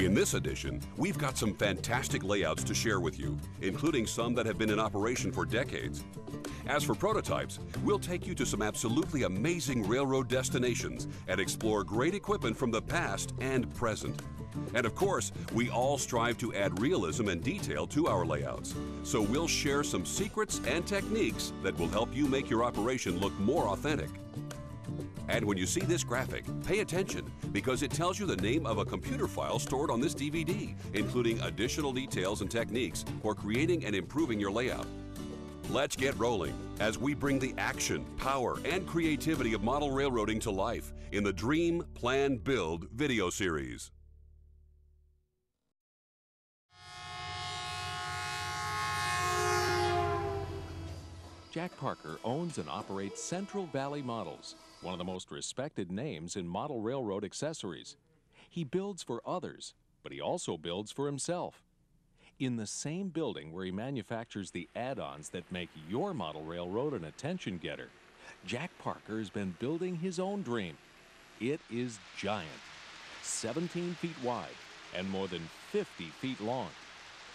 In this edition, we've got some fantastic layouts to share with you, including some that have been in operation for decades. As for prototypes, we'll take you to some absolutely amazing railroad destinations and explore great equipment from the past and present. And of course, we all strive to add realism and detail to our layouts. So we'll share some secrets and techniques that will help you make your operation look more authentic. And when you see this graphic, pay attention because it tells you the name of a computer file stored on this DVD, including additional details and techniques for creating and improving your layout. Let's get rolling as we bring the action, power, and creativity of model railroading to life in the Dream, Plan, Build video series. Jack Parker owns and operates Central Valley Models, one of the most respected names in model railroad accessories. He builds for others, but he also builds for himself. In the same building where he manufactures the add-ons that make your model railroad an attention getter, Jack Parker has been building his own dream. It is giant, 17 feet wide and more than 50 feet long.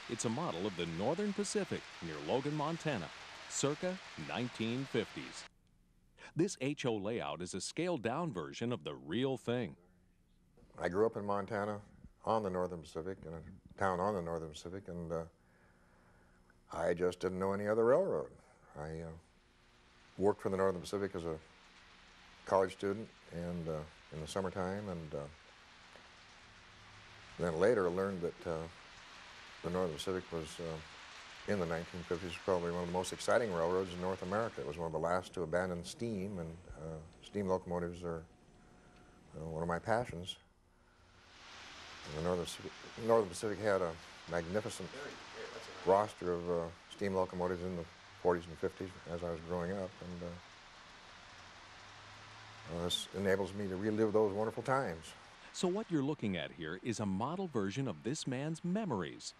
It's a model of the Northern Pacific near Logan, Montana, circa 1950s. This HO layout is a scaled down version of the real thing. I grew up in Montana on the Northern Pacific, in a town on the Northern Pacific, and uh, I just didn't know any other railroad. I uh, worked for the Northern Pacific as a college student and uh, in the summertime, and uh, then later learned that uh, the Northern Pacific was uh, in the 1950s was probably one of the most exciting railroads in North America. It was one of the last to abandon steam, and steam locomotives are one of my passions. And the Northern, Northern Pacific had a magnificent roster of uh, steam locomotives in the 40s and 50s as I was growing up. And uh, uh, this enables me to relive those wonderful times. So what you're looking at here is a model version of this man's memories.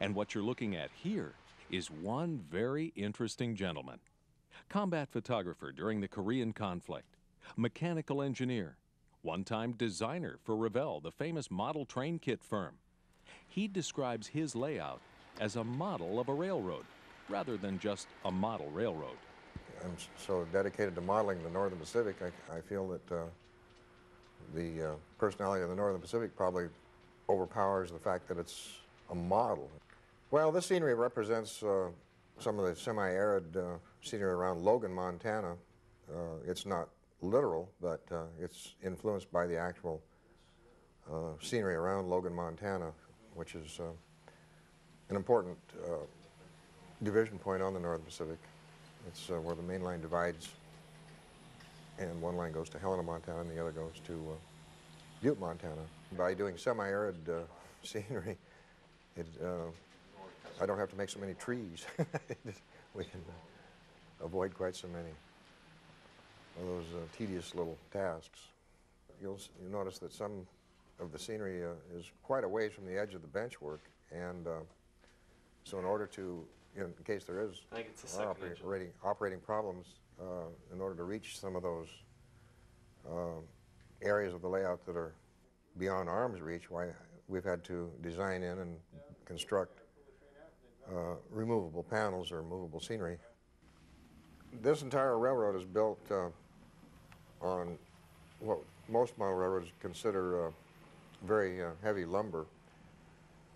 And what you're looking at here is one very interesting gentleman. Combat photographer during the Korean conflict, mechanical engineer, one-time designer for Revell, the famous model train kit firm. He describes his layout as a model of a railroad, rather than just a model railroad. I'm so dedicated to modeling the Northern Pacific, I, I feel that uh, the uh, personality of the Northern Pacific probably overpowers the fact that it's a model. Well, this scenery represents uh, some of the semi-arid uh, scenery around Logan, Montana. Uh, it's not literal, but uh, it's influenced by the actual uh, scenery around Logan, Montana, which is uh, an important division point on the Northern Pacific. It's where the main line divides, and one line goes to Helena, Montana, and the other goes to Butte, Montana. By doing semi-arid scenery, it, I don't have to make so many trees. we can avoid quite so many of those uh, tedious little tasks. You'll, you'll notice that some of the scenery uh, is quite a ways from the edge of the bench work, and uh, so in order to, in case there is operating, operating problems, uh, in order to reach some of those uh, areas of the layout that are beyond arm's reach, why we've had to design in and construct uh, removable panels or movable scenery. This entire railroad is built on what most model railroads consider uh, very uh, heavy lumber.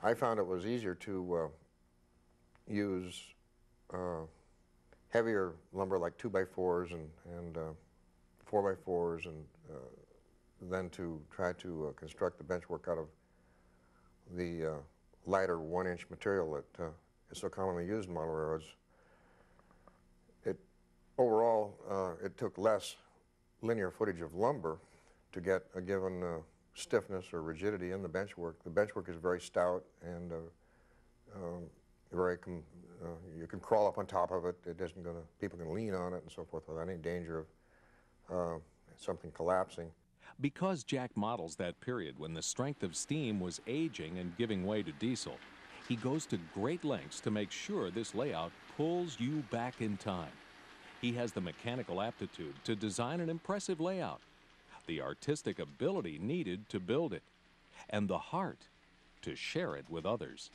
I found it was easier to uh, use uh, heavier lumber like 2x4s and, and 4x4s uh, and uh, then to try to construct the benchwork out of the lighter one-inch material that is so commonly used in model railroads. It, overall, it took less linear footage of lumber to get a given uh, stiffness or rigidity in the benchwork. The benchwork is very stout and uh, um, very, uh, you can crawl up on top of it. It isn't going to, people can lean on it and so forth without any danger of uh, something collapsing. Because Jack models that period when the strength of steam was aging and giving way to diesel, he goes to great lengths to make sure this layout pulls you back in time. He has the mechanical aptitude to design an impressive layout, the artistic ability needed to build it. and the heart to share it with others.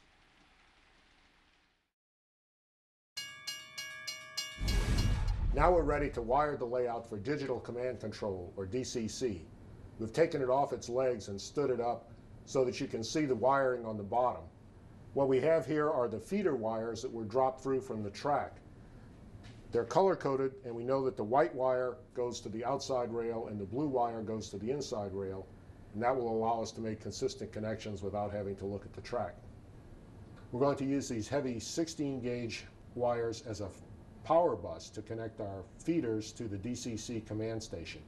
Now we're ready to wire the layout for Digital Command Control, or DCC. We've taken it off its legs and stood it up so that you can see the wiring on the bottom. What we have here are the feeder wires that were dropped through from the track. They're color coded, and we know that the white wire goes to the outside rail and the blue wire goes to the inside rail, and that will allow us to make consistent connections without having to look at the track. We're going to use these heavy 16 gauge wires as a power bus to connect our feeders to the DCC command station.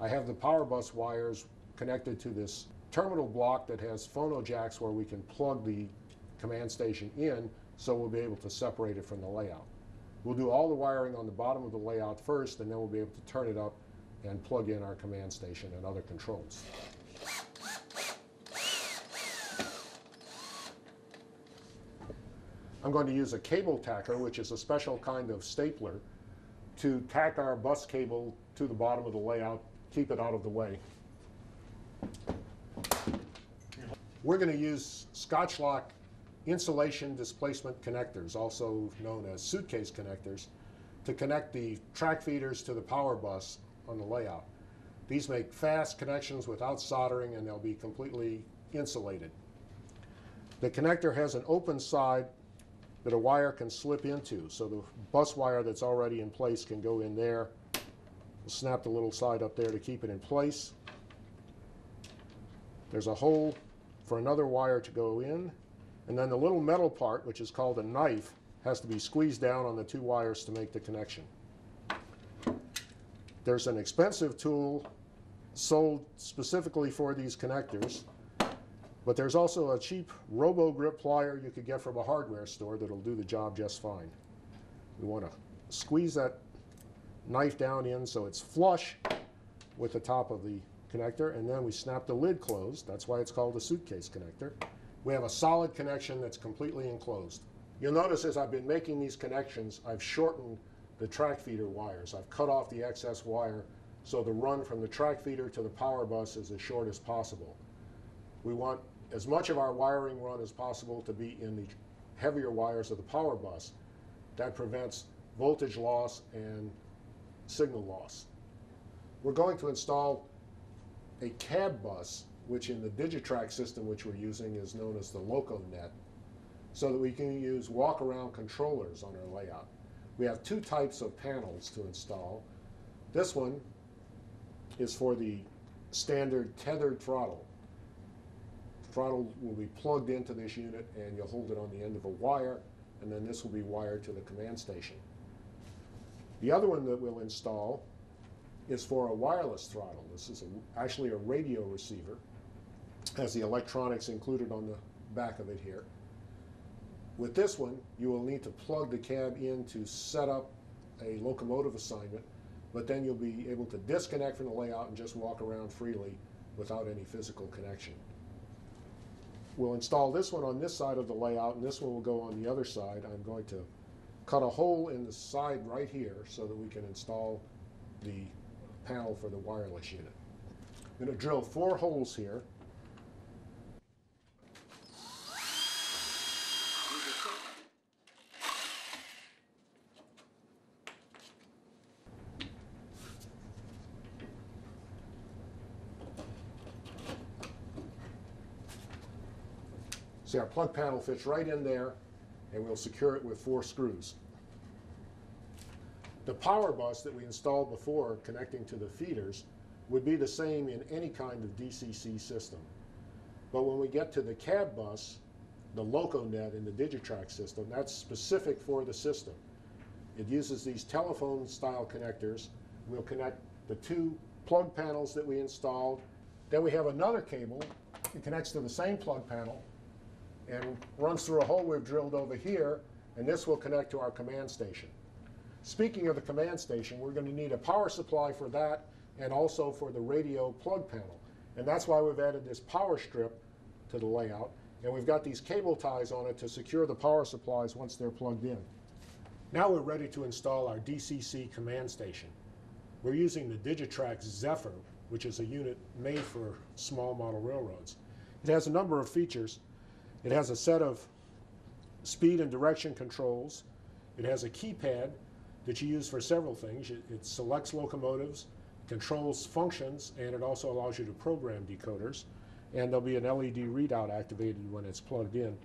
I have the power bus wires connected to this terminal block that has phono jacks where we can plug the command station in so we'll be able to separate it from the layout. We'll do all the wiring on the bottom of the layout first and then we'll be able to turn it up and plug in our command station and other controls. I'm going to use a cable tacker, which is a special kind of stapler, to tack our bus cable to the bottom of the layout, keep it out of the way. We're going to use Scotchlok insulation displacement connectors, also known as suitcase connectors, to connect the track feeders to the power bus on the layout. These make fast connections without soldering and they'll be completely insulated. The connector has an open side that a wire can slip into. So the bus wire that's already in place can go in there. We'll snap the little side up there to keep it in place. There's a hole for another wire to go in. And then the little metal part, which is called a knife, has to be squeezed down on the two wires to make the connection. There's an expensive tool sold specifically for these connectors but there's also a cheap Robo Grip plier you could get from a hardware store that'll do the job just fine. We want to squeeze that knife down in so it's flush with the top of the connector, and then we snap the lid closed. That's why it's called a suitcase connector. We have a solid connection that's completely enclosed. You'll notice as I've been making these connections, I've shortened the track feeder wires. I've cut off the excess wire so the run from the track feeder to the power bus is as short as possible. We want as much of our wiring run as possible to be in the heavier wires of the power bus. That prevents voltage loss and signal loss. We're going to install a cab bus, which in the Digitrax system which we're using is known as the LocoNet, so that we can use walk-around controllers on our layout. We have two types of panels to install. This one is for the standard tethered throttle throttle will be plugged into this unit and you'll hold it on the end of a wire and then this will be wired to the command station. The other one that we'll install is for a wireless throttle. This is a, actually a radio receiver. Has the electronics included on the back of it here. With this one, you will need to plug the cab in to set up a locomotive assignment, but then you'll be able to disconnect from the layout and just walk around freely without any physical connection. We'll install this one on this side of the layout, and this one will go on the other side. I'm going to cut a hole in the side right here so that we can install the panel for the wireless unit. I'm going to drill four holes here. See, our plug panel fits right in there, and we'll secure it with four screws. The power bus that we installed before connecting to the feeders would be the same in any kind of DCC system. But when we get to the cab bus, the LocoNet in the Digitrax system, that's specific for the system. It uses these telephone style connectors. We'll connect the two plug panels that we installed. Then we have another cable that connects to the same plug panel and runs through a hole we've drilled over here, and this will connect to our command station. Speaking of the command station, we're going to need a power supply for that and also for the radio plug panel. And that's why we've added this power strip to the layout. And we've got these cable ties on it to secure the power supplies once they're plugged in. Now we're ready to install our DCC command station. We're using the Digitrax Zephyr, which is a unit made for small model railroads. It has a number of features. It has a set of speed and direction controls. It has a keypad that you use for several things. It, it, selects locomotives, controls functions, and it also allows you to program decoders. And there'll be an LED readout activated when it's plugged in.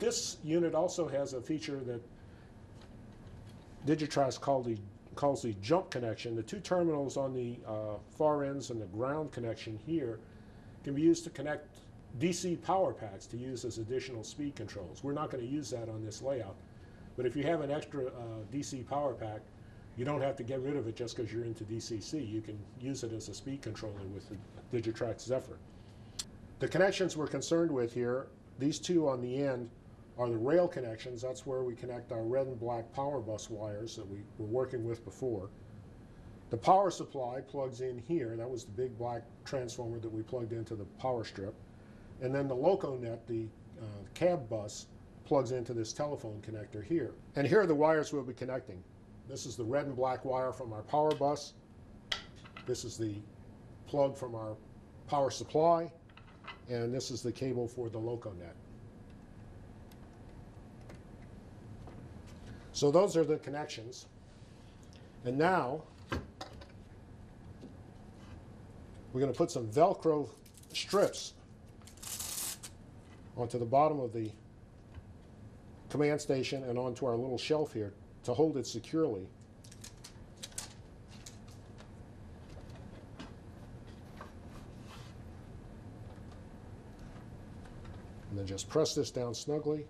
This unit also has a feature that Digitrax called the, calls the jump connection. The two terminals on the uh, far ends and the ground connection here can be used to connect DC power packs to use as additional speed controls. We're not going to use that on this layout, but if you have an extra uh, DC power pack, you don't have to get rid of it just because you're into DCC. You can use it as a speed controller with the Digitrax Zephyr. The connections we're concerned with here, these two on the end are the rail connections. That's where we connect our red and black power bus wires that we were working with before. The power supply plugs in here. That was the big black transformer that we plugged into the power strip. And then the LocoNet, the uh, cab bus, plugs into this telephone connector here. And here are the wires we'll be connecting. This is the red and black wire from our power bus. This is the plug from our power supply. And this is the cable for the LocoNet. So those are the connections. And now we're going to put some Velcro strips onto the bottom of the command station and onto our little shelf here to hold it securely. And then just press this down snugly.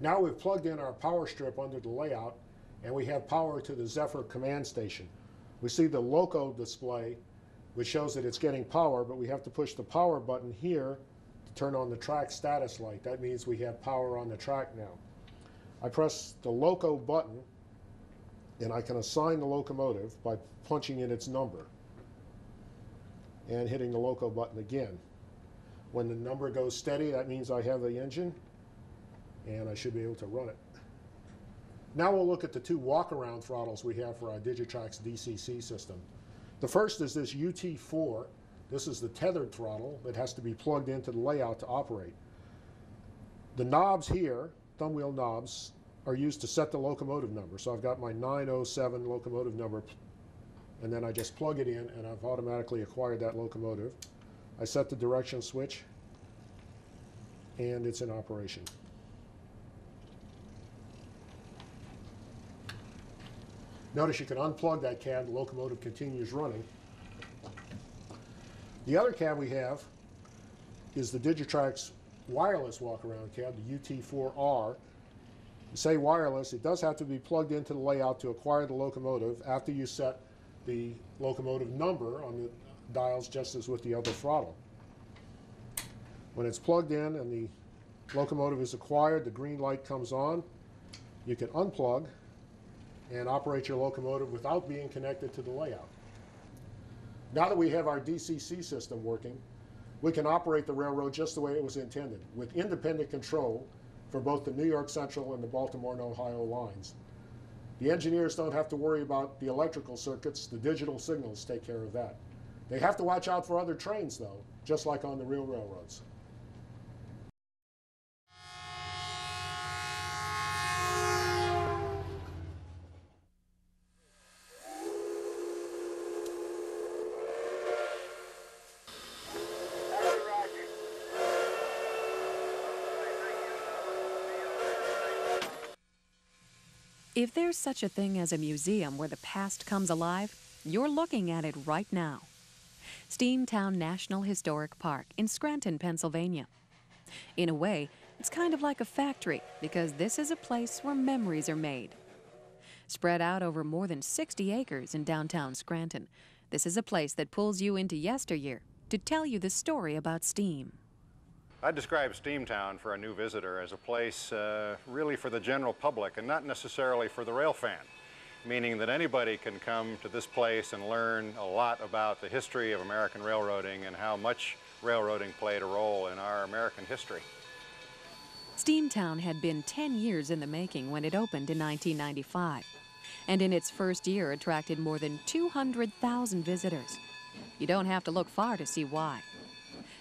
Now we've plugged in our power strip under the layout and we have power to the Zephyr command station. We see the loco display which shows that it's getting power, but we have to push the power button here turn on the track status light. That means we have power on the track now. I press the loco button and I can assign the locomotive by punching in its number and hitting the loco button again. When the number goes steady, that means I have the engine and I should be able to run it. Now we'll look at the two walk-around throttles we have for our Digitrax DCC system. The first is this UT4. This is the tethered throttle that has to be plugged into the layout to operate. The knobs here, thumb wheel knobs, are used to set the locomotive number. So I've got my 907 locomotive number, and then I just plug it in, and I've automatically acquired that locomotive. I set the direction switch, and it's in operation. Notice you can unplug that cab, the locomotive continues running. The other cab we have is the Digitrax wireless walk-around cab, the UT4R. say wireless, it does have to be plugged into the layout to acquire the locomotive after you set the locomotive number on the dials just as with the other throttle. When it's plugged in and the locomotive is acquired, the green light comes on. You can unplug and operate your locomotive without being connected to the layout. Now that we have our DCC system working, we can operate the railroad just the way it was intended, with independent control for both the New York Central and the Baltimore and Ohio lines. The engineers don't have to worry about the electrical circuits, the digital signals take care of that. They have to watch out for other trains, though, just like on the real railroads. If there's such a thing as a museum where the past comes alive, you're looking at it right now. Steamtown National Historic Park in Scranton, Pennsylvania. In a way, it's kind of like a factory because this is a place where memories are made. Spread out over more than 60 acres in downtown Scranton, this is a place that pulls you into yesteryear to tell you the story about steam. I describe Steamtown for a new visitor as a place uh, really for the general public and not necessarily for the rail fan, meaning that anybody can come to this place and learn a lot about the history of American railroading and how much railroading played a role in our American history. Steamtown had been 10 years in the making when it opened in 1995, and in its first year attracted more than 200,000 visitors. You don't have to look far to see why.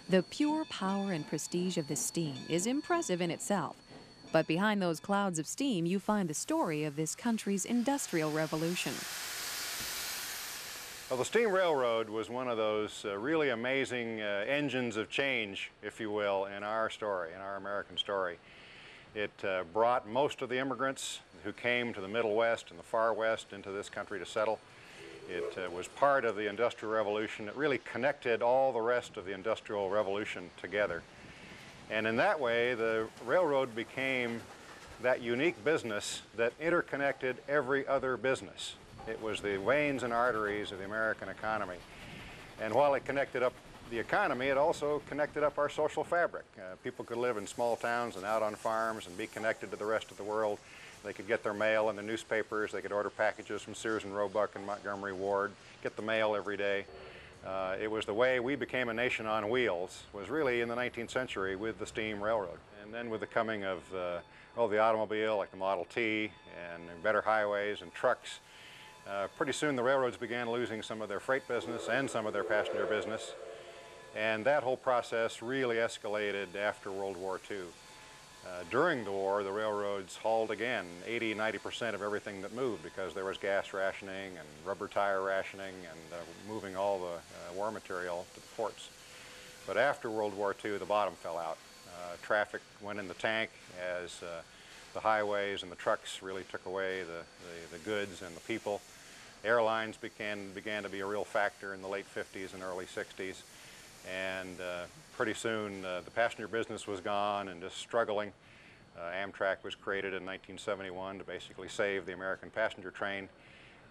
The pure power and prestige of the steam is impressive in itself. But behind those clouds of steam, you find the story of this country's industrial revolution. Well, the steam railroad was one of those uh, really amazing uh, engines of change, if you will, in our story, in our American story. It uh, brought most of the immigrants who came to the Middle West and the Far West into this country to settle. It uh, was part of the Industrial Revolution. It really connected all the rest of the Industrial Revolution together. And in that way, the railroad became that unique business that interconnected every other business. It was the veins and arteries of the American economy. And while it connected up the economy, it also connected up our social fabric. Uh, people could live in small towns and out on farms and be connected to the rest of the world. They could get their mail in the newspapers. They could order packages from Sears and Roebuck and Montgomery Ward, get the mail every day. Uh, it was the way we became a nation on wheels, was really in the 19th century with the steam railroad. And then with the coming of uh, oh, the automobile, like the Model T, and better highways and trucks, uh, pretty soon the railroads began losing some of their freight business and some of their passenger business. And that whole process really escalated after World War II. Uh, during the war, the railroads hauled again 80, 90% of everything that moved because there was gas rationing and rubber tire rationing and uh, moving all the uh, war material to the ports. But after World War II, the bottom fell out. Uh, traffic went in the tank as uh, the highways and the trucks really took away the, the, the, goods and the people. Airlines began, began to be a real factor in the late 50s and early 60s. And uh, pretty soon uh, the passenger business was gone and just struggling. Uh, Amtrak was created in 1971 to basically save the American passenger train.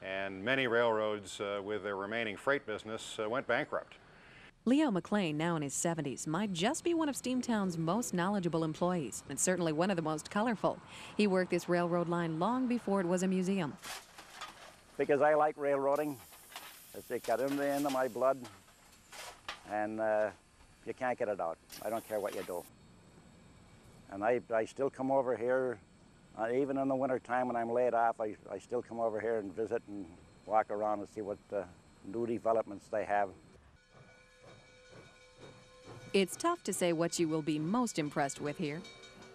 And many railroads uh, with their remaining freight business uh, went bankrupt. Leo McLean, now in his 70s, might just be one of Steamtown's most knowledgeable employees, and certainly one of the most colorful. He worked this railroad line long before it was a museum. Because I like railroading. It's got in the end of my blood, and uh, you can't get it out. I don't care what you do. And I, I still come over here, uh, even in the winter time when I'm laid off, I, I still come over here and visit and walk around and see what uh, new developments they have. It's tough to say what you will be most impressed with here.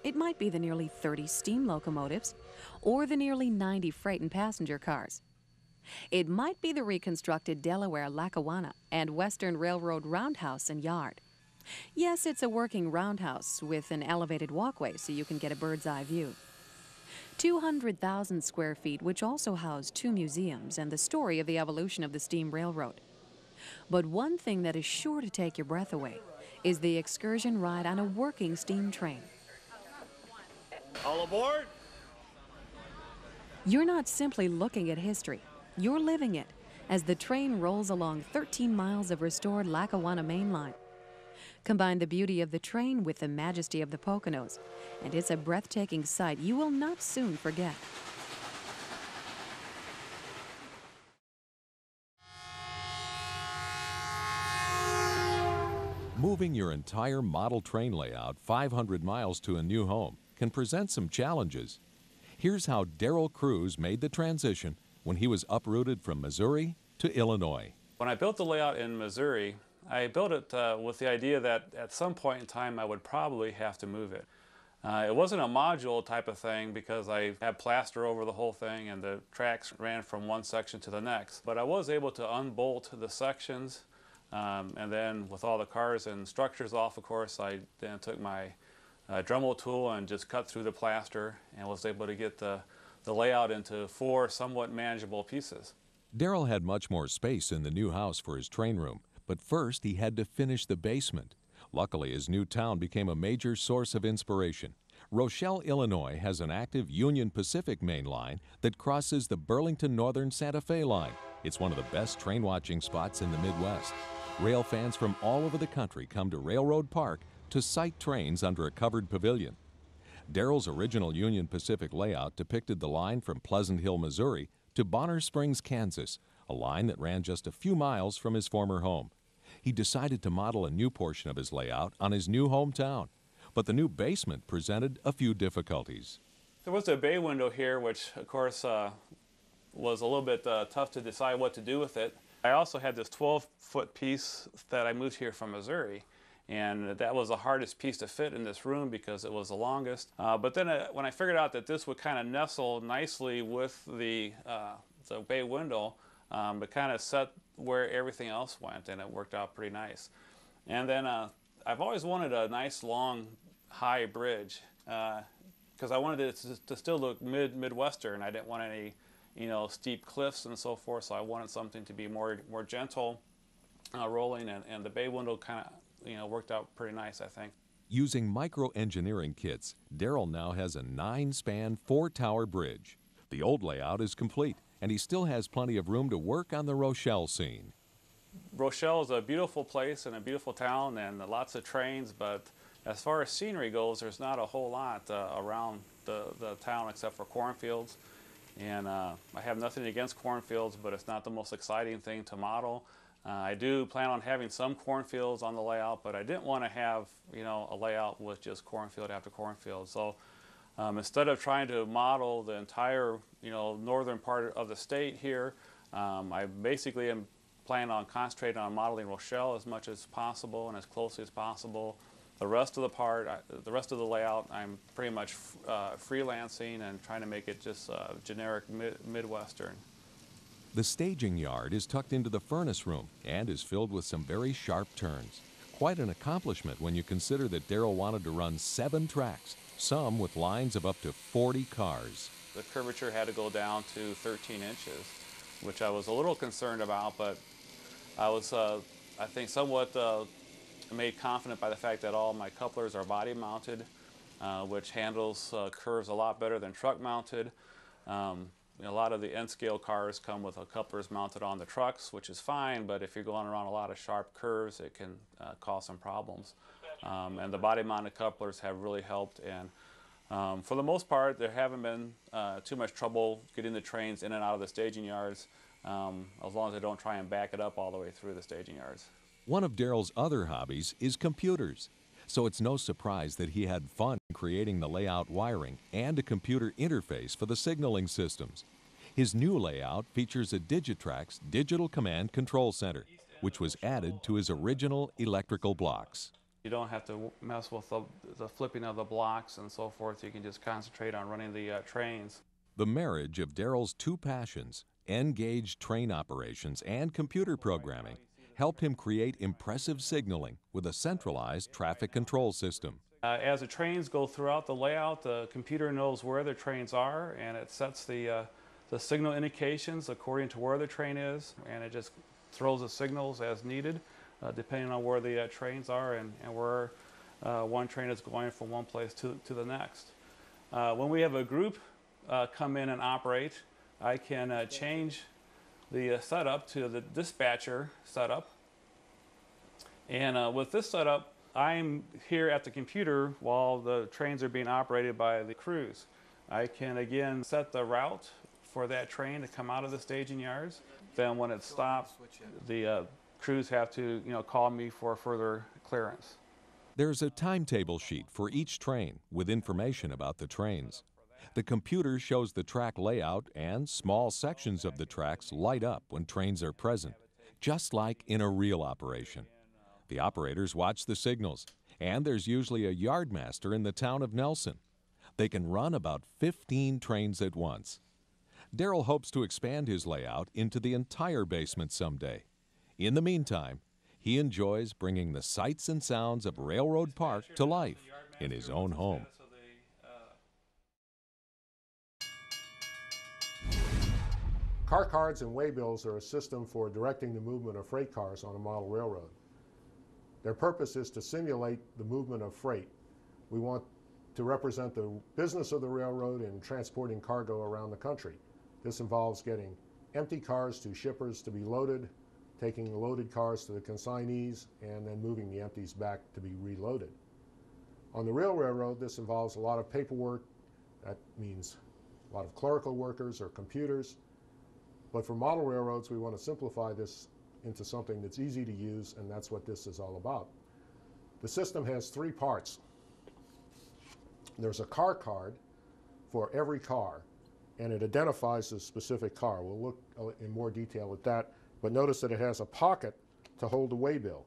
It might be the nearly 30 steam locomotives or the nearly 90 freight and passenger cars. It might be the reconstructed Delaware Lackawanna and Western Railroad roundhouse and yard. Yes, it's a working roundhouse with an elevated walkway so you can get a bird's eye view. 200,000 square feet, which also house two museums and the story of the evolution of the steam railroad. But one thing that is sure to take your breath away is the excursion ride on a working steam train. All aboard! You're not simply looking at history, you're living it as the train rolls along 13 miles of restored Lackawanna main line. Combine the beauty of the train with the majesty of the Poconos, and it's a breathtaking sight you will not soon forget. Moving your entire model train layout 500 miles to a new home can present some challenges. Here's how Darrell Cruz made the transition when he was uprooted from Missouri to Illinois. When I built the layout in Missouri, I built it uh, with the idea that at some point in time I would probably have to move it. Uh, it wasn't a module type of thing because I had plaster over the whole thing and the tracks ran from one section to the next. But I was able to unbolt the sections um, and then with all the cars and structures off, of course, I then took my uh, Dremel tool and just cut through the plaster and was able to get the, the layout into four somewhat manageable pieces. Daryl had much more space in the new house for his train room. But first, he had to finish the basement. Luckily, his new town became a major source of inspiration. Rochelle, Illinois has an active Union Pacific main line that crosses the Burlington Northern Santa Fe line. It's one of the best train watching spots in the Midwest. Rail fans from all over the country come to Railroad Park to sight trains under a covered pavilion. Darrell's original Union Pacific layout depicted the line from Pleasant Hill, Missouri to Bonner Springs, Kansas, a line that ran just a few miles from his former home. He decided to model a new portion of his layout on his new hometown, but the new basement presented a few difficulties. There was a bay window here, which of course uh, was a little bit uh, tough to decide what to do with it. I also had this 12 foot piece that I moved here from Missouri, and that was the hardest piece to fit in this room because it was the longest. Uh, but then uh, when I figured out that this would kind of nestle nicely with the, uh, the bay window, um, it kind of set where everything else went, and it worked out pretty nice. And then uh, I've always wanted a nice long high bridge because uh, I wanted it to, to, still look mid midwestern. I didn't want any you know steep cliffs and so forth, so I wanted something to be more more gentle uh, rolling, and, and the bay window kind of you know, worked out pretty nice, I think. Using micro-engineering kits, Daryl now has a nine-span, four-tower bridge. The old layout is complete, and he still has plenty of room to work on the Rochelle scene. Rochelle is a beautiful place and a beautiful town and lots of trains, but as far as scenery goes, there's not a whole lot uh, around the, the town except for cornfields. And uh, I have nothing against cornfields, but it's not the most exciting thing to model. Uh, I do plan on having some cornfields on the layout, but I didn't want to have you know a layout with just cornfield after cornfield. So um, instead of trying to model the entire you know northern part of the state here, um, I basically am planning on concentrating on modeling Rochelle as much as possible and as closely as possible. The rest of the part, I, the rest of the layout, I'm pretty much uh, freelancing and trying to make it just uh, generic mid Midwestern. The staging yard is tucked into the furnace room and is filled with some very sharp turns. Quite an accomplishment when you consider that Darrell wanted to run seven tracks, some with lines of up to 40 cars. The curvature had to go down to 13 inches, which I was a little concerned about, but I was, uh, I think, somewhat uh, made confident by the fact that all my couplers are body mounted, uh, which handles uh, curves a lot better than truck mounted. Um, a lot of the N-scale cars come with couplers mounted on the trucks, which is fine, but if you're going around a lot of sharp curves, it can uh, cause some problems. Um, and the body-mounted couplers have really helped, and um, for the most part, there haven't been uh, too much trouble getting the trains in and out of the staging yards, um, as long as they don't try and back it up all the way through the staging yards. One of Darrell's other hobbies is computers. So it's no surprise that he had fun creating the layout wiring and a computer interface for the signaling systems. His new layout features a Digitrax digital command control center, which was added to his original electrical blocks. You don't have to mess with the, the flipping of the blocks and so forth. You can just concentrate on running the uh, trains. The marriage of Darrell's two passions, N-gauge train operations and computer programming, helped him create impressive signaling with a centralized traffic control system. Uh, as the trains go throughout the layout, the computer knows where the trains are and it sets the, uh, the signal indications according to where the train is and it just throws the signals as needed uh, depending on where the uh, trains are and, and where uh, one train is going from one place to, to the next. Uh, when we have a group come in and operate, I can change the uh, setup to the dispatcher setup. And uh, with this setup, I'm here at the computer while the trains are being operated by the crews. I can again set the route for that train to come out of the staging yards. Then when it stops, the uh, crews have to you know, call me for further clearance. There's a timetable sheet for each train with information about the trains. The computer shows the track layout and small sections of the tracks light up when trains are present, just like in a real operation. The operators watch the signals, and there's usually a yardmaster in the town of Nelson. They can run about 15 trains at once. Daryl hopes to expand his layout into the entire basement someday. In the meantime, he enjoys bringing the sights and sounds of Railroad Park to life in his own home. Car cards and waybills are a system for directing the movement of freight cars on a model railroad. Their purpose is to simulate the movement of freight. We want to represent the business of the railroad in transporting cargo around the country. This involves getting empty cars to shippers to be loaded, taking the loaded cars to the consignees, and then moving the empties back to be reloaded. On the rail railroad, this involves a lot of paperwork. That means a lot of clerical workers or computers, but for model railroads, we want to simplify this into something that's easy to use, and that's what this is all about. The system has three parts. There's a car card for every car, and it identifies the specific car. We'll look uh, in more detail at that, but notice that it has a pocket to hold the waybill.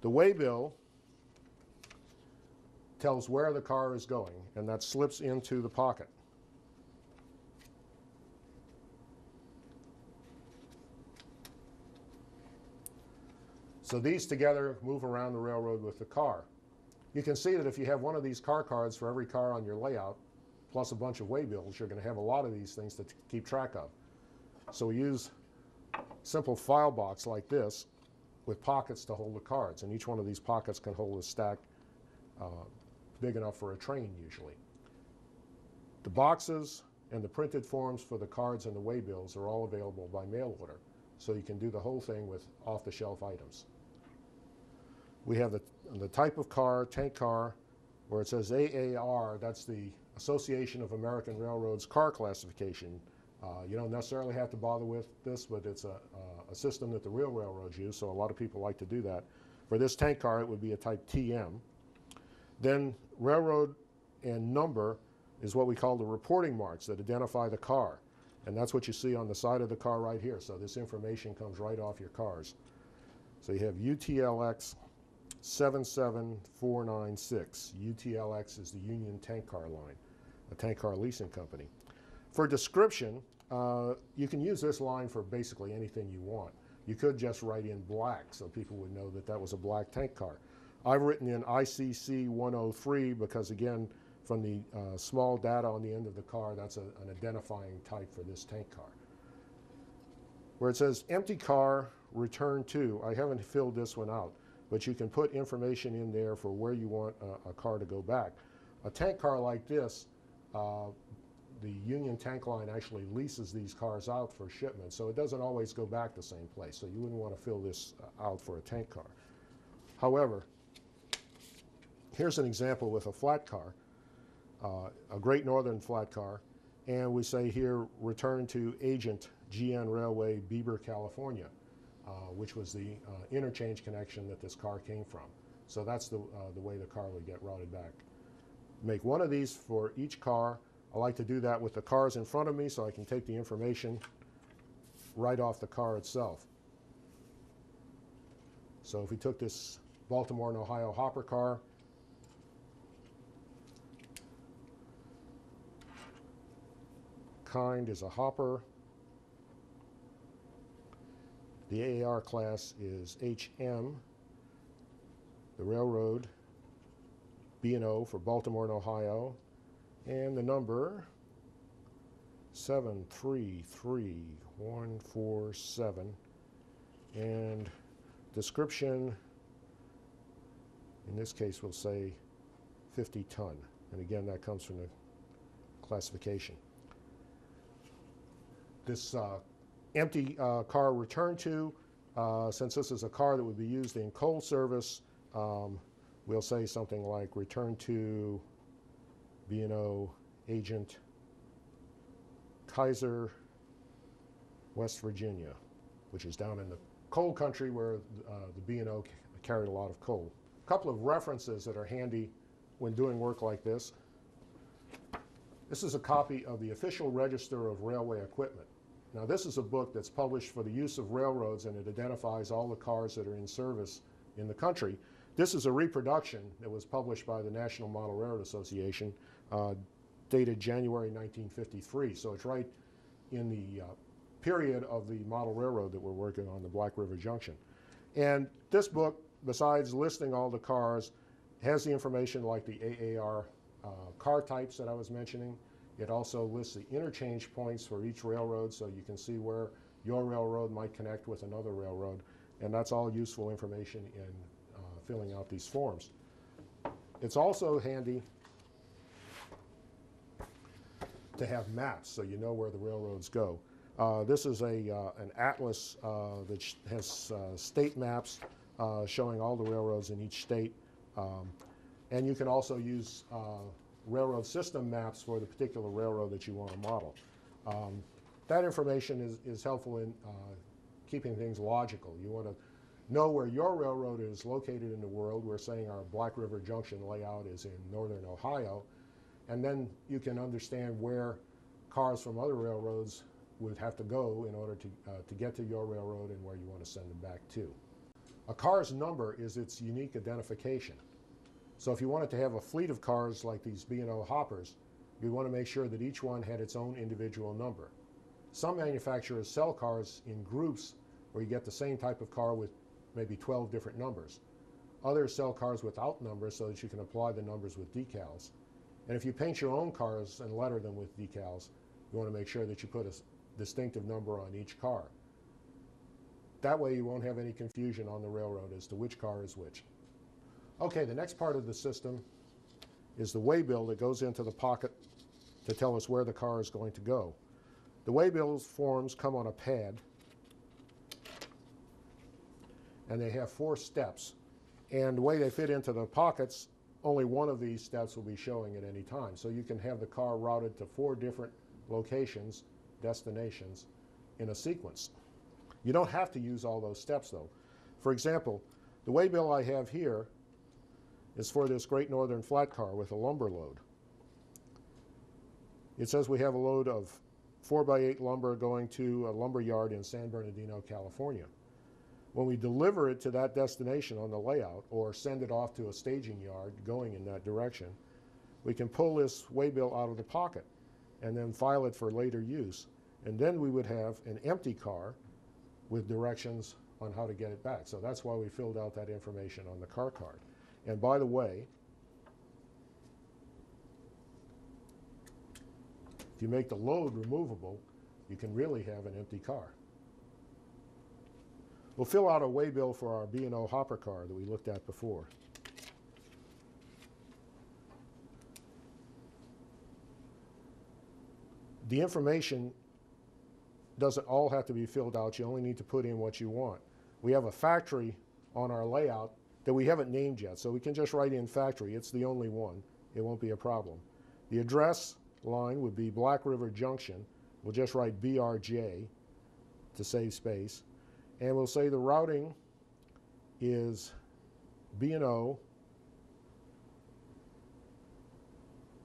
The waybill tells where the car is going, and that slips into the pocket. So these together move around the railroad with the car. You can see that if you have one of these car cards for every car on your layout, plus a bunch of waybills, you're going to have a lot of these things to keep track of. So we use simple file box like this with pockets to hold the cards, and each one of these pockets can hold a stack uh, big enough for a train usually. The boxes and the printed forms for the cards and the waybills are all available by mail order, so you can do the whole thing with off-the-shelf items. We have the, the type of car, tank car, where it says AAR, that's the Association of American Railroads car classification. Uh, you don't necessarily have to bother with this, but it's a, uh, a system that the real railroads use, so a lot of people like to do that. For this tank car, it would be a type TM. Then railroad and number is what we call the reporting marks that identify the car. And that's what you see on the side of the car right here. So this information comes right off your cars. So you have UTLX 77496. UTLX is the Union Tank Car Line, a tank car leasing company. For description, uh, you can use this line for basically anything you want. You could just write in black so people would know that that was a black tank car. I've written in ICC 103 because again, from the uh, small data on the end of the car, that's a, an identifying type for this tank car. Where it says empty car, return to, I haven't filled this one out, but you can put information in there for where you want a, a car to go back. A tank car like this, uh, the Union Tank Line actually leases these cars out for shipment, so it doesn't always go back the same place, so you wouldn't want to fill this uh, out for a tank car. However, here's an example with a flat car, uh, a Great Northern flat car, and we say here, return to agent GN Railway, Bieber, California, uh, which was the uh, interchange connection that this car came from. So that's the, uh, the way the car would get routed back. Make one of these for each car. I like to do that with the cars in front of me so I can take the information right off the car itself. So if we took this Baltimore and Ohio hopper car, kind is a hopper. The AAR class is HM. The railroad, B&O for Baltimore and Ohio. And the number 733147. And description, in this case, we'll say 50 ton. And again, that comes from the classification this uh, empty uh, car returned to. Uh, since this is a car that would be used in coal service, um, we'll say something like return to B&O agent Kaiser, West Virginia, which is down in the coal country where uh, the B&O carried a lot of coal. A couple of references that are handy when doing work like this. This is a copy of the official register of railway equipment. Now this is a book that's published for the use of railroads and it identifies all the cars that are in service in the country. This is a reproduction that was published by the National Model Railroad Association uh, dated January 1953. So it's right in the uh, period of the model railroad that we're working on, the Black River Junction. And this book, besides listing all the cars, has the information like the AAR uh, car types that I was mentioning, it also lists the interchange points for each railroad so you can see where your railroad might connect with another railroad. And that's all useful information in uh, filling out these forms. It's also handy to have maps so you know where the railroads go. Uh, this is a, uh, an atlas uh, that has uh, state maps uh, showing all the railroads in each state. Um, and you can also use railroad system maps for the particular railroad that you want to model. Um, that information is, is helpful in keeping things logical. You want to know where your railroad is located in the world. We're saying our Black River Junction layout is in northern Ohio. And then you can understand where cars from other railroads would have to go in order to, uh, to get to your railroad and where you want to send them back to. A car's number is its unique identification. So if you wanted to have a fleet of cars like these B&O hoppers, you want to make sure that each one had its own individual number. Some manufacturers sell cars in groups where you get the same type of car with maybe 12 different numbers. Others sell cars without numbers so that you can apply the numbers with decals. And if you paint your own cars and letter them with decals, you want to make sure that you put a distinctive number on each car. That way you won't have any confusion on the railroad as to which car is which. Okay, the next part of the system is the waybill that goes into the pocket to tell us where the car is going to go. The waybill forms come on a pad and they have four steps. And the way they fit into the pockets, only one of these steps will be showing at any time. So you can have the car routed to four different locations, destinations, in a sequence. You don't have to use all those steps though. For example, the waybill I have here is for this Great Northern flat car with a lumber load. It says we have a load of 4 by 8 lumber going to a lumber yard in San Bernardino, California. When we deliver it to that destination on the layout or send it off to a staging yard going in that direction, we can pull this waybill out of the pocket and then file it for later use. And then we would have an empty car with directions on how to get it back. So that's why we filled out that information on the car card. And by the way, if you make the load removable, you can really have an empty car. We'll fill out a waybill for our B&O hopper car that we looked at before. The information doesn't all have to be filled out. You only need to put in what you want. We have a factory on our layout that we haven't named yet, so we can just write in factory. It's the only one. It won't be a problem. The address line would be Black River Junction. We'll just write BRJ to save space. And we'll say the routing is B&O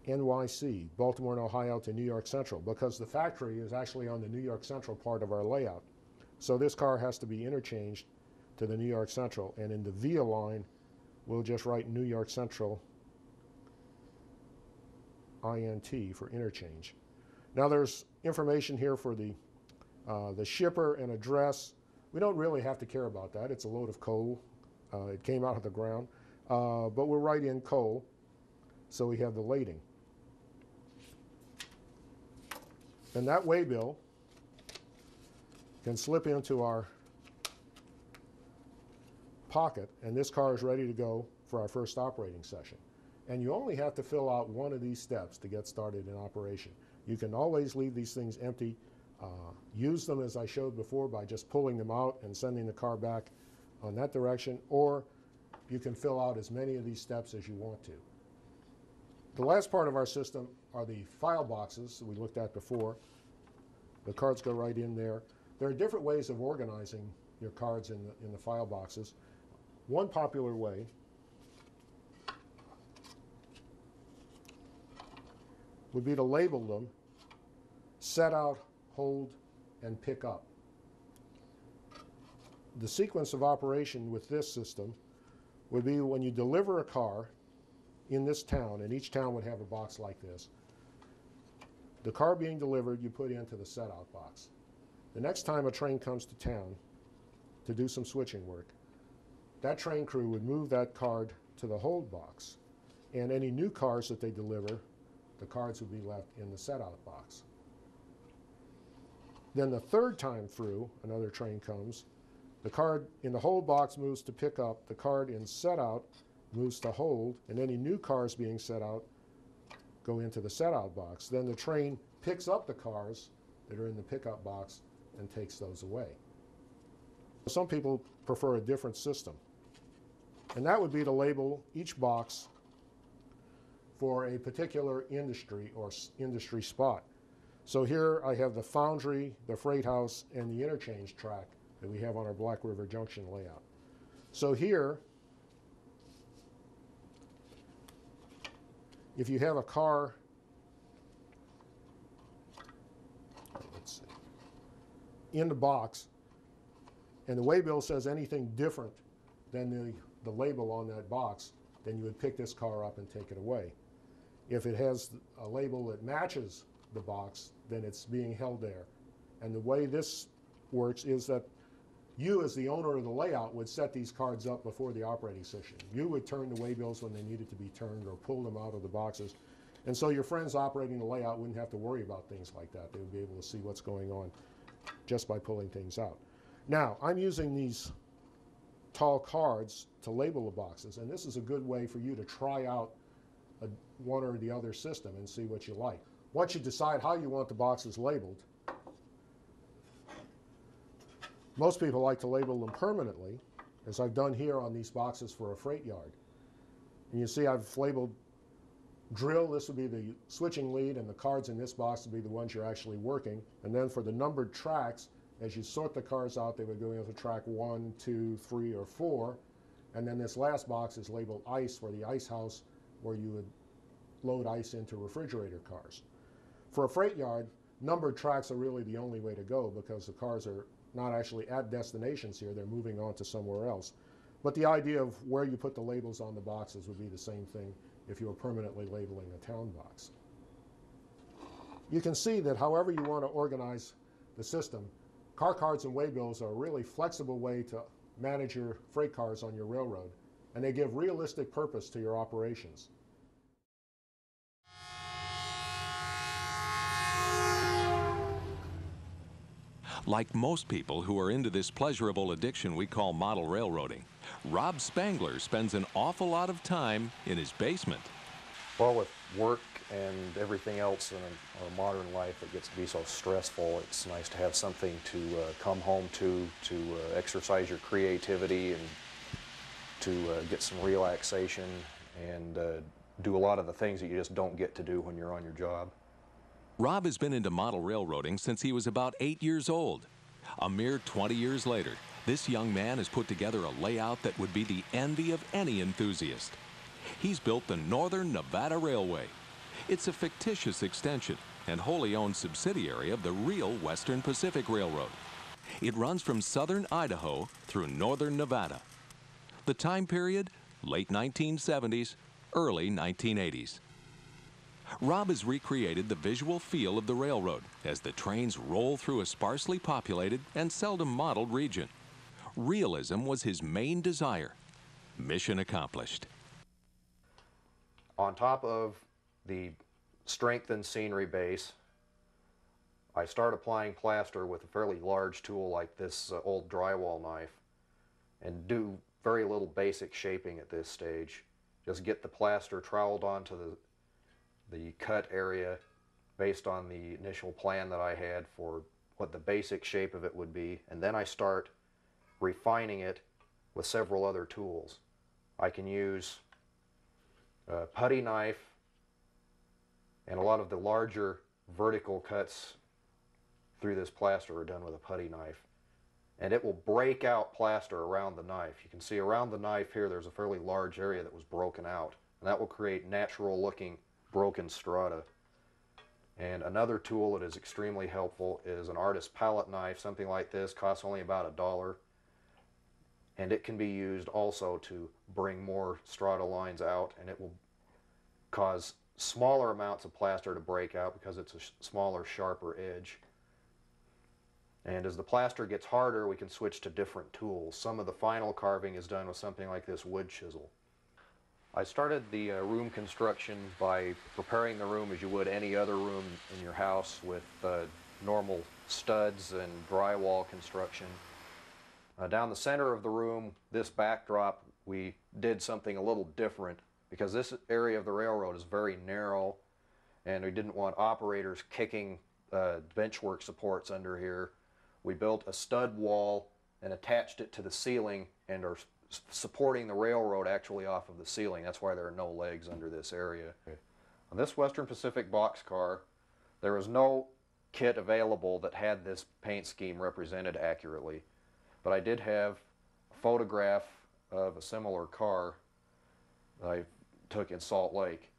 NYC, Baltimore and Ohio to New York Central, because the factory is actually on the New York Central part of our layout. So this car has to be interchanged to the New York Central. And in the VIA line, we'll just write New York Central INT for interchange. Now there's information here for the, uh, the shipper and address. We don't really have to care about that. It's a load of coal. Uh, it came out of the ground. Uh, but we're right in coal so we have the lading. And that waybill can slip into our pocket, and this car is ready to go for our first operating session. And you only have to fill out one of these steps to get started in operation. You can always leave these things empty, uh, use them as I showed before by just pulling them out and sending the car back on that direction, or you can fill out as many of these steps as you want to. The last part of our system are the file boxes that we looked at before. The cards go right in there. There are different ways of organizing your cards in the, in the file boxes. One popular way would be to label them set out, hold, and pick up. The sequence of operation with this system would be when you deliver a car in this town, and each town would have a box like this. The car being delivered, you put into the set out box. The next time a train comes to town to do some switching work, that train crew would move that card to the hold box. And any new cars that they deliver, the cards would be left in the set-out box. Then the third time through, another train comes, the card in the hold box moves to pick up, the card in set-out moves to hold, and any new cars being set out go into the set-out box. Then the train picks up the cars that are in the pickup box and takes those away. Some people prefer a different system. And that would be to label each box for a particular industry or industry spot. So here I have the foundry, the freight house, and the interchange track that we have on our Black River Junction layout. So here, if you have a car, let's see, in the box, and the waybill says anything different than the the label on that box, then you would pick this car up and take it away. If it has a label that matches the box, then it's being held there. And the way this works is that you, as the owner of the layout, would set these cards up before the operating session. You would turn the waybills when they needed to be turned or pull them out of the boxes. And so your friends operating the layout wouldn't have to worry about things like that. They would be able to see what's going on just by pulling things out. Now, I'm using these tall cards to label the boxes, and this is a good way for you to try out a, one or the other system and see what you like. Once you decide how you want the boxes labeled, most people like to label them permanently, as I've done here on these boxes for a freight yard. And you see I've labeled drill, this would be the switching lead, and the cards in this box would be the ones you're actually working. And then for the numbered tracks, as you sort the cars out, they would go into track one, two, three, or four. And then this last box is labeled ice for the ice house where you would load ice into refrigerator cars. For a freight yard, numbered tracks are really the only way to go because the cars are not actually at destinations here, they're moving on to somewhere else. But the idea of where you put the labels on the boxes would be the same thing if you were permanently labeling a town box. You can see that however you want to organize the system, car cards and waybills are a really flexible way to manage your freight cars on your railroad, and they give realistic purpose to your operations. Like most people who are into this pleasurable addiction we call model railroading, Rob Spangler spends an awful lot of time in his basement. Well, with work and everything else in our modern life, it gets to be so stressful. It's nice to have something to uh, come home to, to uh, exercise your creativity and to uh, get some relaxation and uh, do a lot of the things that you just don't get to do when you're on your job. Rob has been into model railroading since he was about eight years old. A mere 20 years later, this young man has put together a layout that would be the envy of any enthusiast. He's built the Northern Nevada Railway. It's a fictitious extension and wholly owned subsidiary of the real Western Pacific Railroad. It runs from southern Idaho through northern Nevada. The time period, late 1970s, early 1980s. Rob has recreated the visual feel of the railroad as the trains roll through a sparsely populated and seldom modeled region. Realism was his main desire. Mission accomplished. On top of the strengthened scenery base, I start applying plaster with a fairly large tool like this uh, old drywall knife and do very little basic shaping at this stage. Just get the plaster troweled onto the the cut area based on the initial plan that I had for what the basic shape of it would be, and then I start refining it with several other tools. I can use a putty knife and a lot of the larger vertical cuts through this plaster are done with a putty knife. And it will break out plaster around the knife. You can see around the knife here there's a fairly large area that was broken out. And that will create natural looking broken strata. And another tool that is extremely helpful is an artist palette knife. Something like this costs only about a dollar. And it can be used also to bring more strata lines out and it will cause smaller amounts of plaster to break out because it's a sh smaller, sharper edge. And as the plaster gets harder, we can switch to different tools. Some of the final carving is done with something like this wood chisel. I started the uh, room construction by preparing the room as you would any other room in your house with uh, normal studs and drywall construction. Uh, down the center of the room, this backdrop, we did something a little different because this area of the railroad is very narrow and we didn't want operators kicking uh, benchwork supports under here. We built a stud wall and attached it to the ceiling and are supporting the railroad actually off of the ceiling. That's why there are no legs under this area. On this Western Pacific boxcar, there was no kit available that had this paint scheme represented accurately. But I did have a photograph of a similar car I took in Salt Lake.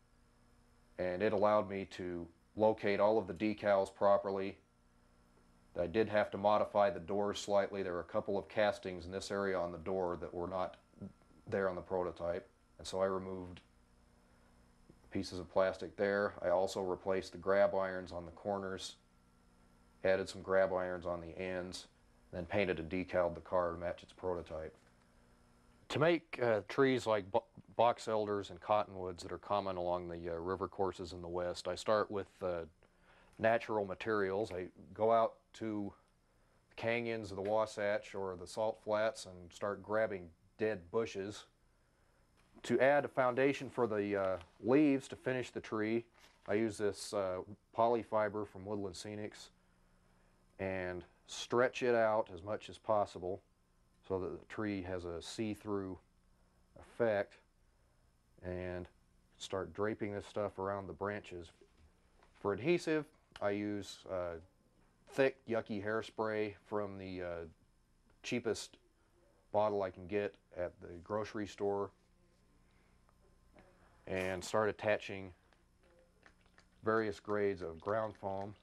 And it allowed me to locate all of the decals properly. I did have to modify the doors slightly. There were a couple of castings in this area on the door that were not there on the prototype. And so I removed pieces of plastic there. I also replaced the grab irons on the corners, added some grab irons on the ends, then painted and decaled the car to match its prototype. To make uh, trees like bo box elders and cottonwoods that are common along the uh, river courses in the west, I start with uh, natural materials. I go out to the canyons of the Wasatch or the salt flats and start grabbing dead bushes. To add a foundation for the uh, leaves to finish the tree, I use this uh, polyfiber from Woodland Scenics and stretch it out as much as possible so that the tree has a see-through effect and start draping this stuff around the branches. For adhesive, I use uh, thick, yucky hairspray from the uh, cheapest bottle I can get at the grocery store and start attaching various grades of ground foam.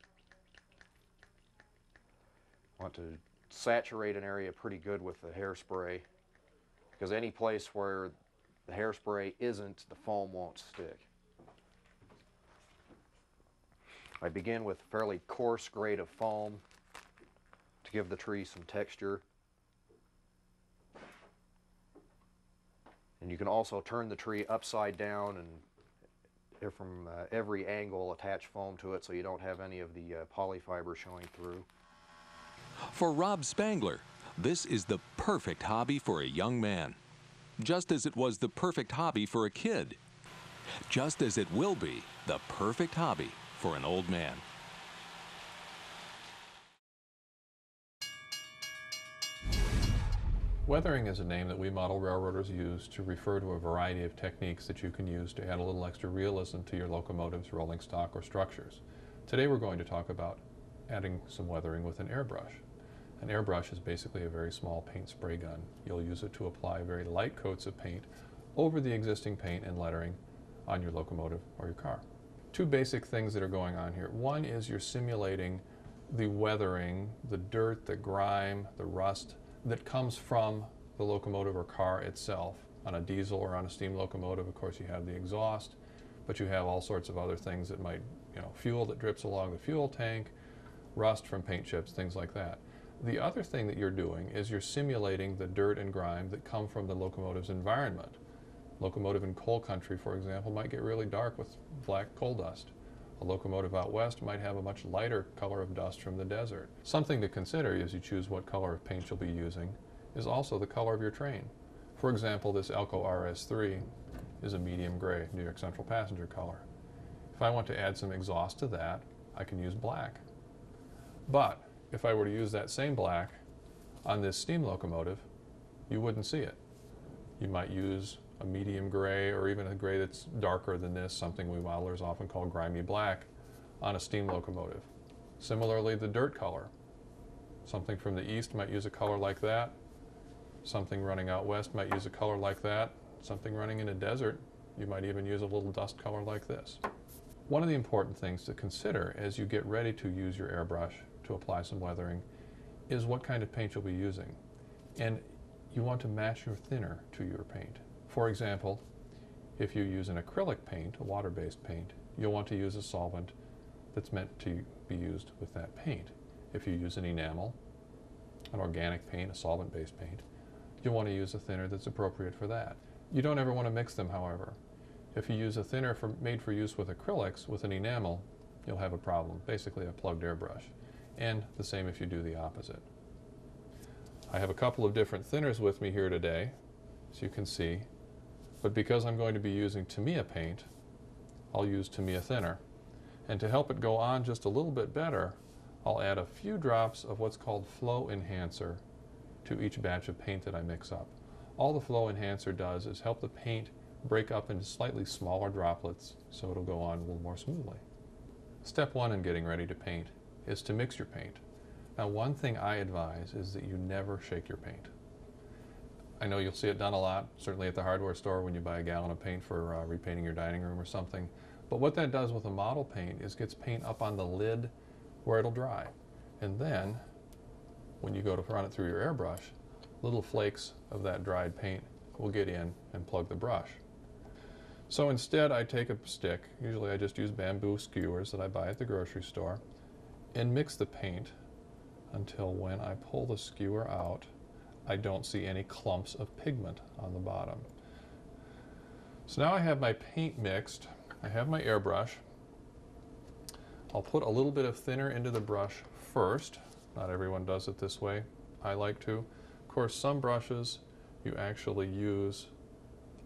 Want to saturate an area pretty good with the hairspray because any place where the hairspray isn't, the foam won't stick. I begin with a fairly coarse grade of foam to give the tree some texture. And you can also turn the tree upside down and from uh, every angle attach foam to it so you don't have any of the uh, polyfiber showing through. For Rob Spangler, this is the perfect hobby for a young man. Just as it was the perfect hobby for a kid. Just as it will be the perfect hobby for an old man. Weathering is a name that we model railroaders use to refer to a variety of techniques that you can use to add a little extra realism to your locomotive's rolling stock or structures. Today we're going to talk about adding some weathering with an airbrush. An airbrush is basically a very small paint spray gun. You'll use it to apply very light coats of paint over the existing paint and lettering on your locomotive or your car. Two basic things that are going on here. One is you're simulating the weathering, the dirt, the grime, the rust that comes from the locomotive or car itself. On a diesel or on a steam locomotive, of course, you have the exhaust, but you have all sorts of other things that might, you know, fuel that drips along the fuel tank, rust from paint chips, things like that. The other thing that you're doing is you're simulating the dirt and grime that come from the locomotive's environment. Locomotive in coal country, for example, might get really dark with black coal dust. A locomotive out west might have a much lighter color of dust from the desert. Something to consider as you choose what color of paint you'll be using is also the color of your train. For example, this Alco RS3 is a medium gray New York Central passenger color. If I want to add some exhaust to that, I can use black. But if I were to use that same black on this steam locomotive, you wouldn't see it. You might use a medium gray or even a gray that's darker than this, something we modelers often call grimy black, on a steam locomotive. Similarly, the dirt color. Something from the east might use a color like that. Something running out west might use a color like that. Something running in a desert, you might even use a little dust color like this. One of the important things to consider as you get ready to use your airbrush to apply some weathering is what kind of paint you'll be using. And you want to match your thinner to your paint. For example, if you use an acrylic paint, a water-based paint, you'll want to use a solvent that's meant to be used with that paint. If you use an enamel, an organic paint, a solvent-based paint, you'll want to use a thinner that's appropriate for that. You don't ever want to mix them, however. If you use a thinner for, made for use with acrylics with an enamel, you'll have a problem, basically a plugged airbrush. And the same if you do the opposite. I have a couple of different thinners with me here today, as you can see. But because I'm going to be using Tamiya paint, I'll use Tamiya thinner. And to help it go on just a little bit better, I'll add a few drops of what's called flow enhancer to each batch of paint that I mix up. All the flow enhancer does is help the paint break up into slightly smaller droplets so it'll go on a little more smoothly. Step one in getting ready to paint is to mix your paint. Now one thing I advise is that you never shake your paint. I know you'll see it done a lot, certainly at the hardware store when you buy a gallon of paint for uh, repainting your dining room or something. But what that does with a model paint is gets paint up on the lid where it'll dry. And then, when you go to run it through your airbrush, little flakes of that dried paint will get in and plug the brush. So instead I take a stick, usually I just use bamboo skewers that I buy at the grocery store, and mix the paint until when I pull the skewer out, I don't see any clumps of pigment on the bottom. So now I have my paint mixed, I have my airbrush. I'll put a little bit of thinner into the brush first. Not everyone does it this way. I like to. Of course, some brushes you actually use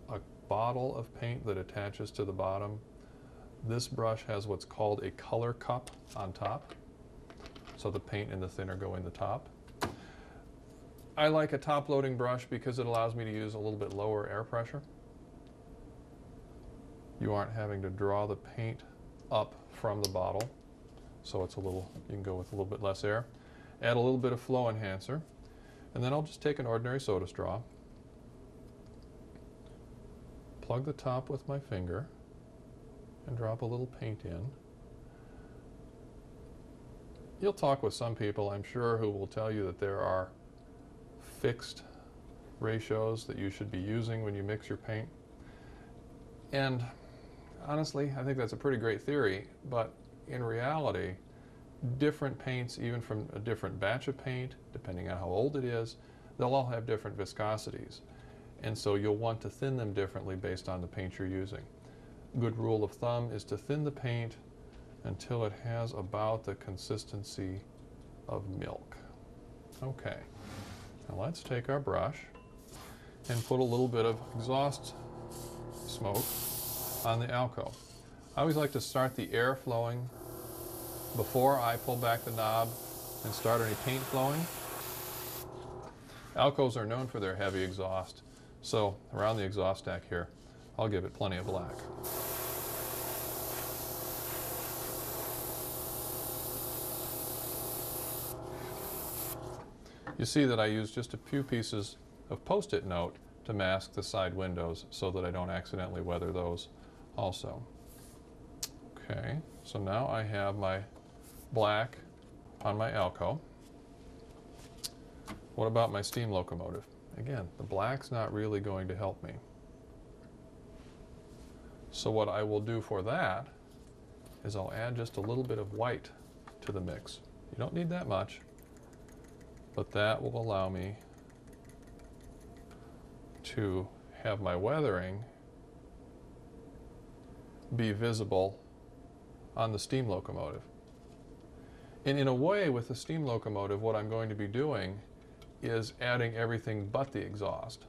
a bottle of paint that attaches to the bottom. This brush has what's called a color cup on top. So the paint and the thinner go in the top. I like a top loading brush because it allows me to use a little bit lower air pressure. You aren't having to draw the paint up from the bottle, so it's a little, you can go with a little bit less air. Add a little bit of flow enhancer, and then I'll just take an ordinary soda straw, plug the top with my finger, and drop a little paint in. You'll talk with some people, I'm sure, who will tell you that there are fixed ratios that you should be using when you mix your paint. And honestly, I think that's a pretty great theory, but in reality, different paints, even from a different batch of paint, depending on how old it is, they'll all have different viscosities. And so you'll want to thin them differently based on the paint you're using. Good rule of thumb is to thin the paint until it has about the consistency of milk. Okay, now let's take our brush and put a little bit of exhaust smoke on the Alco. I always like to start the air flowing before I pull back the knob and start any paint flowing. Alcos are known for their heavy exhaust, so around the exhaust stack here, I'll give it plenty of black. You see that I use just a few pieces of post-it note to mask the side windows so that I don't accidentally weather those also. Okay, so now I have my black on my Alco. What about my steam locomotive? Again, the black's not really going to help me. So what I will do for that is I'll add just a little bit of white to the mix. You don't need that much, but that will allow me to have my weathering be visible on the steam locomotive. And in a way, with the steam locomotive, what I'm going to be doing is adding everything but the exhaust.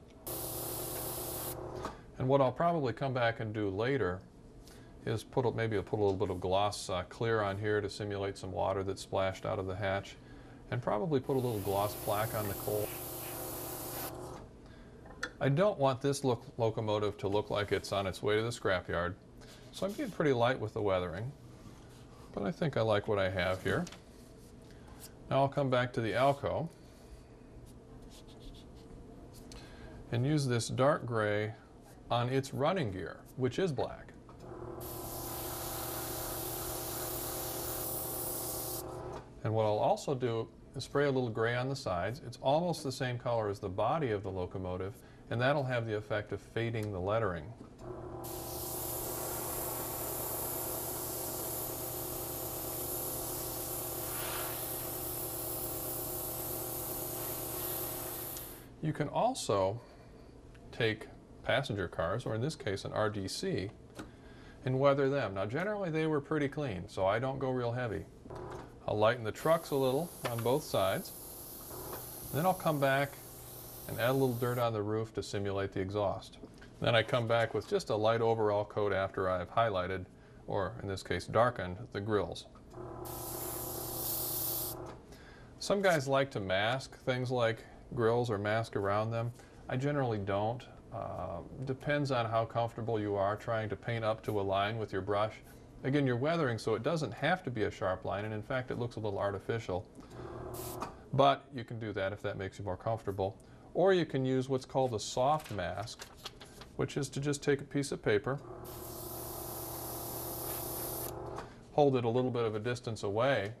And what I'll probably come back and do later is put maybe I'll put a little bit of gloss uh, clear on here to simulate some water that splashed out of the hatch, and probably put a little gloss plaque on the coal. I don't want this look, locomotive to look like it's on its way to the scrapyard. So I'm getting pretty light with the weathering, but I think I like what I have here. Now I'll come back to the Alco and use this dark gray on its running gear, which is black. And what I'll also do is spray a little gray on the sides. It's almost the same color as the body of the locomotive, and that'll have the effect of fading the lettering. You can also take passenger cars, or in this case an RDC, and weather them. Now generally they were pretty clean, so I don't go real heavy. I'll lighten the trucks a little on both sides. Then I'll come back and add a little dirt on the roof to simulate the exhaust. Then I come back with just a light overall coat after I've highlighted, or in this case darkened, the grills. Some guys like to mask things like grills or mask around them. I generally don't. Uh, depends on how comfortable you are trying to paint up to a line with your brush. Again, you're weathering so it doesn't have to be a sharp line and in fact it looks a little artificial. But you can do that if that makes you more comfortable. Or you can use what's called a soft mask, which is to just take a piece of paper, hold it a little bit of a distance away,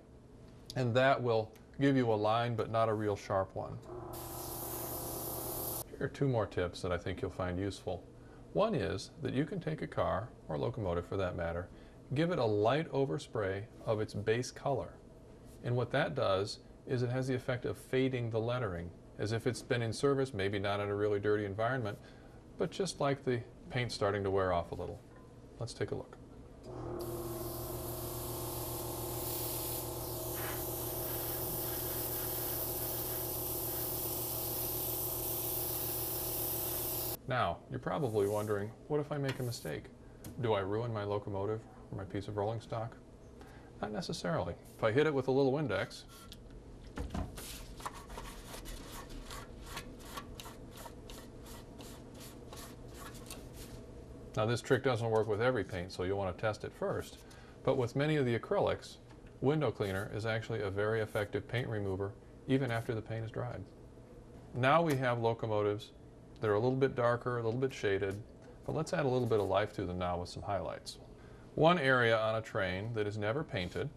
and that will give you a line but not a real sharp one. Here are two more tips that I think you'll find useful. One is that you can take a car, or locomotive for that matter, give it a light overspray of its base color. And what that does is it has the effect of fading the lettering, as if it's been in service, maybe not in a really dirty environment, but just like the paint starting to wear off a little. Let's take a look. Now, you're probably wondering, what if I make a mistake? Do I ruin my locomotive my piece of rolling stock? Not necessarily. If I hit it with a little Windex, Now this trick doesn't work with every paint, so you'll want to test it first. But with many of the acrylics, window cleaner is actually a very effective paint remover even after the paint is dried. Now we have locomotives that are a little bit darker, a little bit shaded, but let's add a little bit of life to them now with some highlights. One area on a train that is never painted,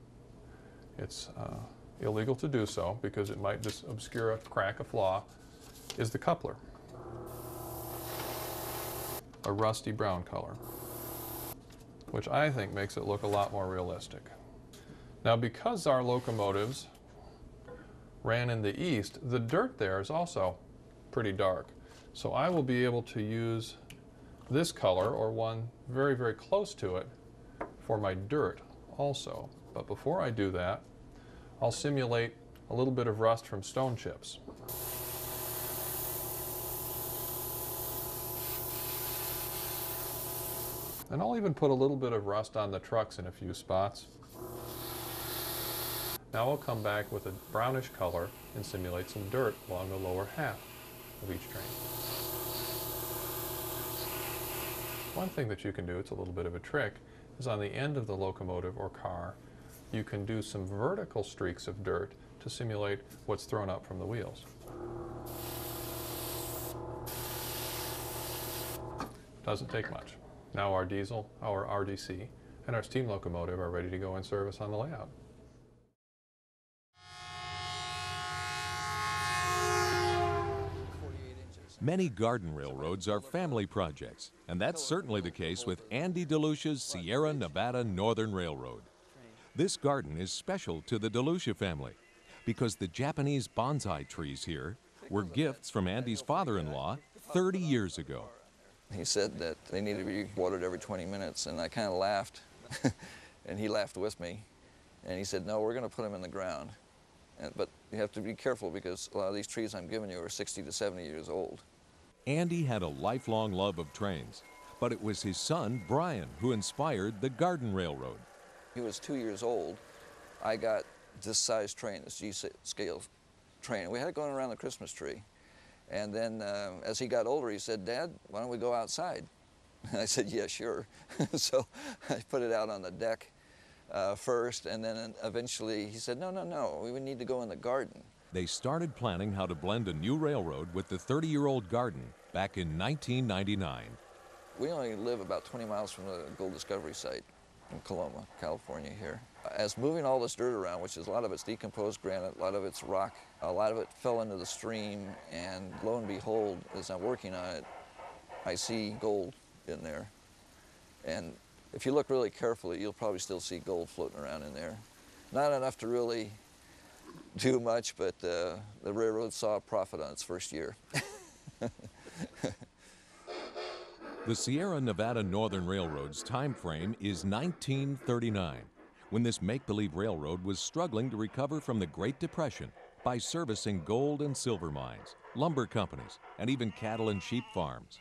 it's uh, illegal to do so because it might just obscure a crack, a flaw, is the coupler. A rusty brown color, which I think makes it look a lot more realistic. Now because our locomotives ran in the east, the dirt there is also pretty dark. So I will be able to use this color or one very, very close to it for my dirt also. But before I do that, I'll simulate a little bit of rust from stone chips. And I'll even put a little bit of rust on the trucks in a few spots. Now I'll come back with a brownish color and simulate some dirt along the lower half of each train. One thing that you can do, it's a little bit of a trick, is on the end of the locomotive or car, you can do some vertical streaks of dirt to simulate what's thrown up from the wheels. Doesn't take much. Now our diesel, our RDC, and our steam locomotive are ready to go in service on the layout. Many garden railroads are family projects, and that's certainly the case with Andy DeLucia's Sierra Nevada Northern Railroad. This garden is special to the DeLucia family because the Japanese bonsai trees here were gifts from Andy's father-in-law 30 years ago. He said that they needed to be watered every 20 minutes, and I kind of laughed, and he laughed with me. And he said, no, we're going to put them in the ground. And, but you have to be careful because a lot of these trees I'm giving you are 60 to 70 years old. Andy had a lifelong love of trains, but it was his son, Brian, who inspired the Garden Railroad. He was two years old. I got this size train, this G-scale train. We had it going around the Christmas tree. And then uh, as he got older, he said, Dad, why don't we go outside? And I said, yeah, sure. so I put it out on the deck uh, first, and then eventually he said, no, no, no, we would need to go in the garden. They started planning how to blend a new railroad with the 30-year-old garden back in 1999. We only live about 20 miles from the gold discovery site in Coloma, California here. As moving all this dirt around, which is a lot of it's decomposed granite, a lot of it's rock, a lot of it fell into the stream, and lo and behold, as I'm working on it, I see gold in there. And if you look really carefully, you'll probably still see gold floating around in there. Not enough to really do much, but uh, the railroad saw a profit on its first year. the Sierra Nevada Northern Railroad's time frame is 1939, when this make-believe railroad was struggling to recover from the Great Depression by servicing gold and silver mines, lumber companies, and even cattle and sheep farms.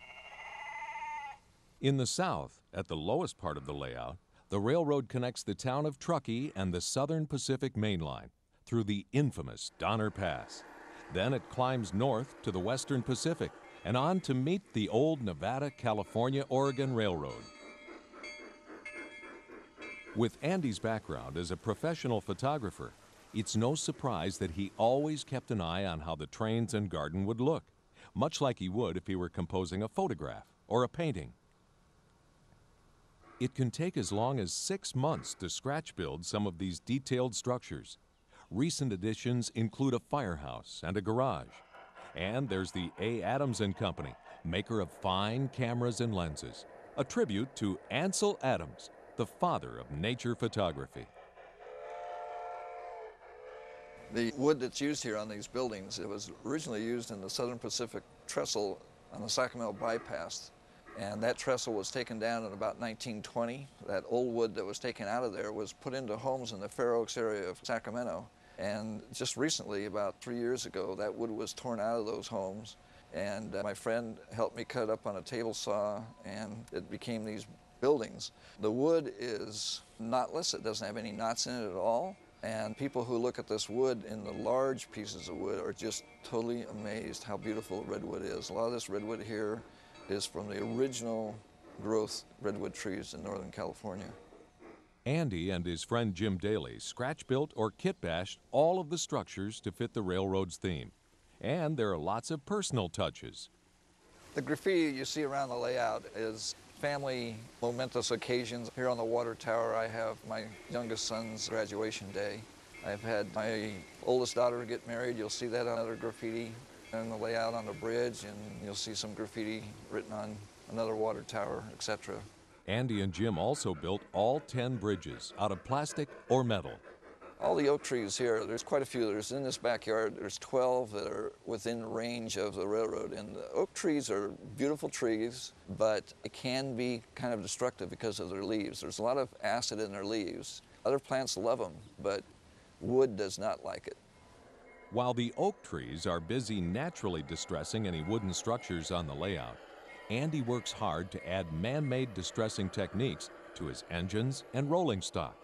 In the south, at the lowest part of the layout, the railroad connects the town of Truckee and the Southern Pacific Main Line through the infamous Donner Pass. Then it climbs north to the Western Pacific and on to meet the old Nevada, California, Oregon Railroad. With Andy's background as a professional photographer, it's no surprise that he always kept an eye on how the trains and garden would look, much like he would if he were composing a photograph or a painting. It can take as long as six months to scratch build some of these detailed structures. Recent additions include a firehouse and a garage. And there's the A. Adams and Company, maker of fine cameras and lenses, a tribute to Ansel Adams, the father of nature photography. The wood that's used here on these buildings, it was originally used in the Southern Pacific trestle on the Sacramento bypass. And that trestle was taken down in about 1920. That old wood that was taken out of there was put into homes in the Fair Oaks area of Sacramento. And just recently, about three years ago, that wood was torn out of those homes. And uh, my friend helped me cut up on a table saw, and it became these buildings. The wood is knotless, it doesn't have any knots in it at all. And people who look at this wood in the large pieces of wood are just totally amazed how beautiful redwood is. A lot of this redwood here is from the original growth redwood trees in Northern California. Andy and his friend Jim Daly scratch built or kit bashed all of the structures to fit the railroad's theme. And there are lots of personal touches. The graffiti you see around the layout is family momentous occasions. Here on the water tower, I have my youngest son's graduation day. I've had my oldest daughter get married. You'll see that on other graffiti and the layout on the bridge, and you'll see some graffiti written on another water tower, etc. Andy and Jim also built all 10 bridges out of plastic or metal. All the oak trees here, there's quite a few. There's in this backyard, there's 12 that are within range of the railroad. And the oak trees are beautiful trees, but it can be kind of destructive because of their leaves. There's a lot of acid in their leaves. Other plants love them, but wood does not like it. While the oak trees are busy naturally distressing any wooden structures on the layout, Andy works hard to add man-made distressing techniques to his engines and rolling stock.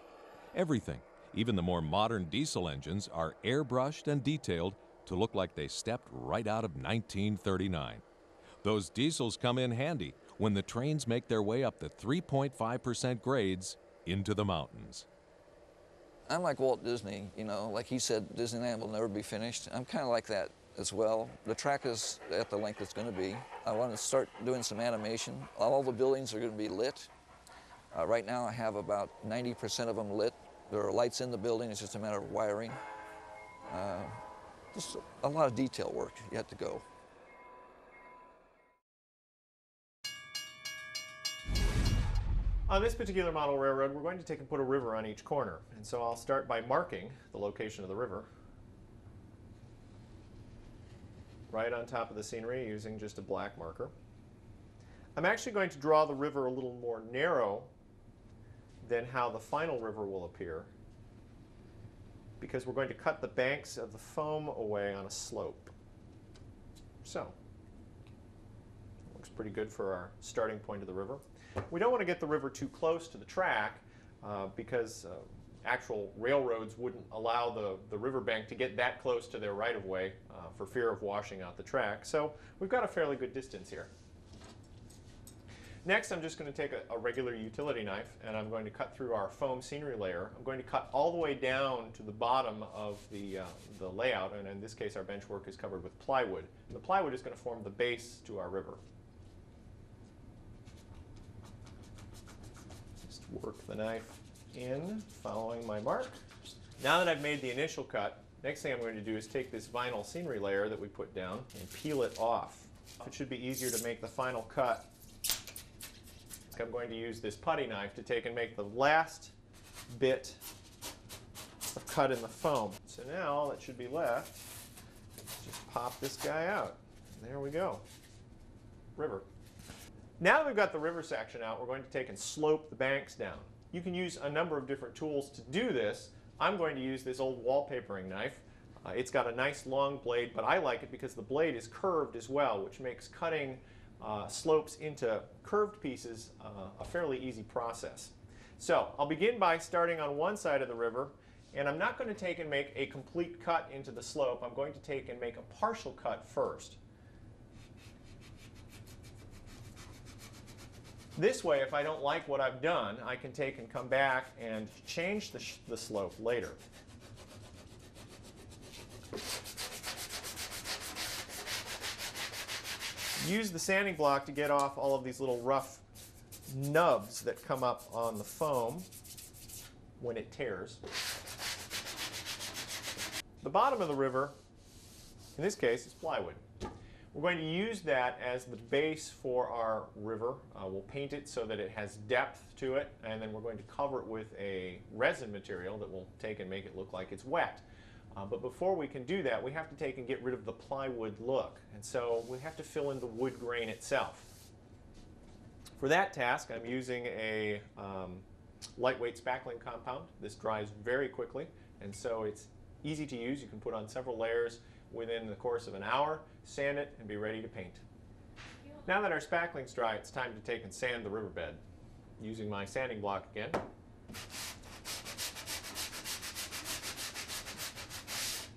Everything even the more modern diesel engines are airbrushed and detailed to look like they stepped right out of 1939. Those diesels come in handy when the trains make their way up the 3.5% grades into the mountains. I'm like Walt Disney, you know, like he said, Disneyland will never be finished. I'm kind of like that as well. The track is at the length it's going to be. I want to start doing some animation. All the buildings are going to be lit. Uh, right now I have about 90% of them lit. There are lights in the building, it's just a matter of wiring. Uh, just a lot of detail work yet to go. On this particular model railroad, we're going to take and put a river on each corner. And so I'll start by marking the location of the river. Right on top of the scenery using just a black marker. I'm actually going to draw the river a little more narrow than how the final river will appear because we're going to cut the banks of the foam away on a slope. So, looks pretty good for our starting point of the river. We don't want to get the river too close to the track uh, because uh, actual railroads wouldn't allow the, the riverbank to get that close to their right-of-way uh, for fear of washing out the track. So we've got a fairly good distance here. Next, I'm just going to take a, a, regular utility knife and I'm going to cut through our foam scenery layer. I'm going to cut all the way down to the bottom of the, uh, the layout, and in this case our bench work is covered with plywood. And the plywood is going to form the base to our river. Work the knife in, following my mark. Now that I've made the initial cut, next thing I'm going to do is take this vinyl scenery layer that we put down and peel it off. It should be easier to make the final cut I'm going to use this putty knife to take and make the last bit of cut in the foam. So now all that should be left is just pop this guy out. There we go. River. Now that we've got the river section out, we're going to take and slope the banks down. You can use a number of different tools to do this. I'm going to use this old wallpapering knife. Uh, it's got a nice long blade, but I like it because the blade is curved as well, which makes cutting uh, slopes into curved pieces uh, a fairly easy process. So I'll begin by starting on one side of the river and I'm not going to take and make a complete cut into the slope. I'm going to take and make a partial cut first. This way, if I don't like what I've done, I can take and come back and change the, the slope later. use the sanding block to get off all of these little rough nubs that come up on the foam when it tears. The bottom of the river, in this case, is plywood. We're going to use that as the base for our river. Uh, we'll paint it so that it has depth to it, and then we're going to cover it with a resin material that we'll take and make it look like it's wet. Uh, but before we can do that, we have to take and get rid of the plywood look. And so we have to fill in the wood grain itself. For that task, I'm using a um, lightweight spackling compound. This dries very quickly, and so it's easy to use. You can put on several layers within the course of an hour, sand it, and be ready to paint. Now that our spackling's dry, it's time to take and sand the riverbed. Using my sanding block again.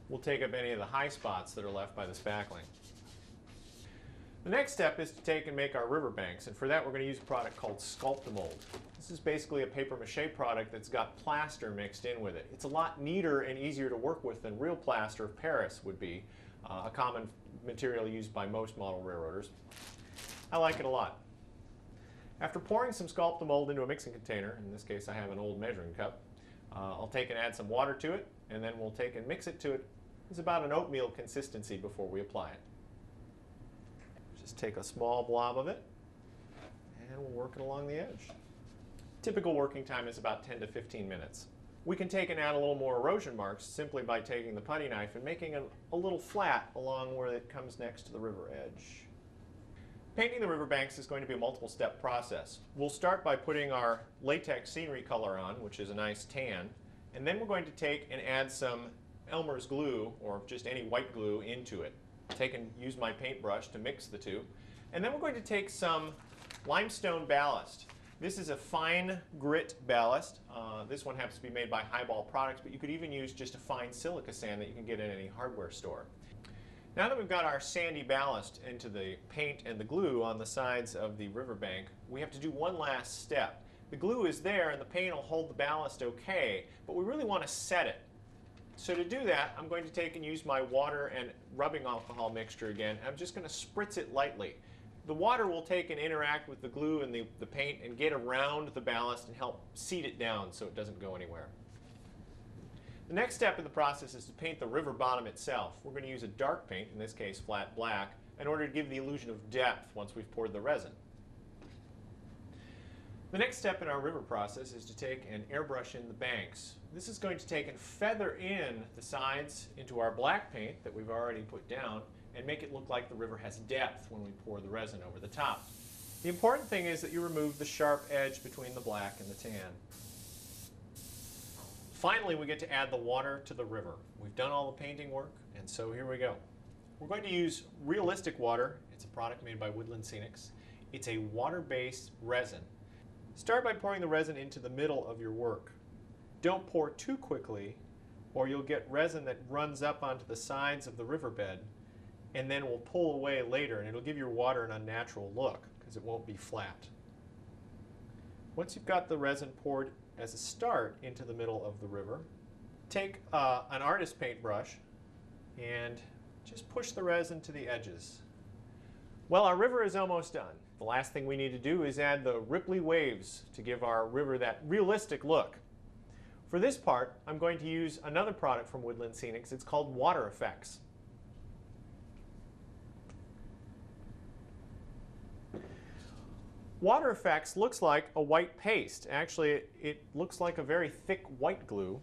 We'll take up any of the high spots that are left by the spackling. The next step is to take and make our riverbanks, and for that we're going to use a product called Sculptamold. This is basically a paper mache product that's got plaster mixed in with it. It's a lot neater and easier to work with than real plaster of Paris would be, uh, a common material used by most model railroaders. I like it a lot. After pouring some Sculptamold into a mixing container, in this case I have an old measuring cup, uh, I'll take and add some water to it, and then we'll take and mix it to it. It's about an oatmeal consistency before we apply it. Just take a small blob of it, and we'll work it along the edge. Typical working time is about 10 to 15 minutes. We can take and add a little more erosion marks simply by taking the putty knife and making a, a little flat along where it comes next to the river edge. Painting the riverbanks is going to be a multiple step process. We'll start by putting our latex scenery color on, which is a nice tan, and then we're going to take and add some Elmer's glue, or just any white glue, into it. Take and use my paintbrush to mix the two. And then we're going to take some limestone ballast. This is a fine grit ballast. Uh, this one happens to be made by Highball Products, but you could even use just a fine silica sand that you can get in any hardware store. Now that we've got our sandy ballast into the paint and the glue on the sides of the riverbank, we have to do one last step. The glue is there and the paint will hold the ballast okay, but we really want to set it. So to do that, I'm going to take and use my water and rubbing alcohol mixture again. I'm just going to spritz it lightly the water will take and interact with the glue and the, the paint and get around the ballast and help seat it down so it doesn't go anywhere. The next step in the process is to paint the river bottom itself. We're going to use a dark paint, in this case flat black, in order to give the illusion of depth once we've poured the resin. The next step in our river process is to take and airbrush in the banks. This is going to take and feather in the sides into our black paint that we've already put down and make it look like the river has depth when we pour the resin over the top. The important thing is that you remove the sharp edge between the black and the tan. Finally, we get to add the water to the river. We've done all the painting work, and so here we go. We're going to use realistic water. It's a product made by Woodland Scenics. It's a water-based resin. Start by pouring the resin into the middle of your work. Don't pour too quickly, or you'll get resin that runs up onto the sides of the riverbed and then will pull away later and it'll give your water an unnatural look because it won't be flat. Once you've got the resin poured as a start into the middle of the river, take uh, an artist paintbrush and just push the resin to the edges. Well, our river is almost done. The last thing we need to do is add the ripply waves to give our river that realistic look. For this part, I'm going to use another product from Woodland Scenics. It's called Water Effects. Water Effects looks like a white paste. Actually, it, it looks like a very thick white glue.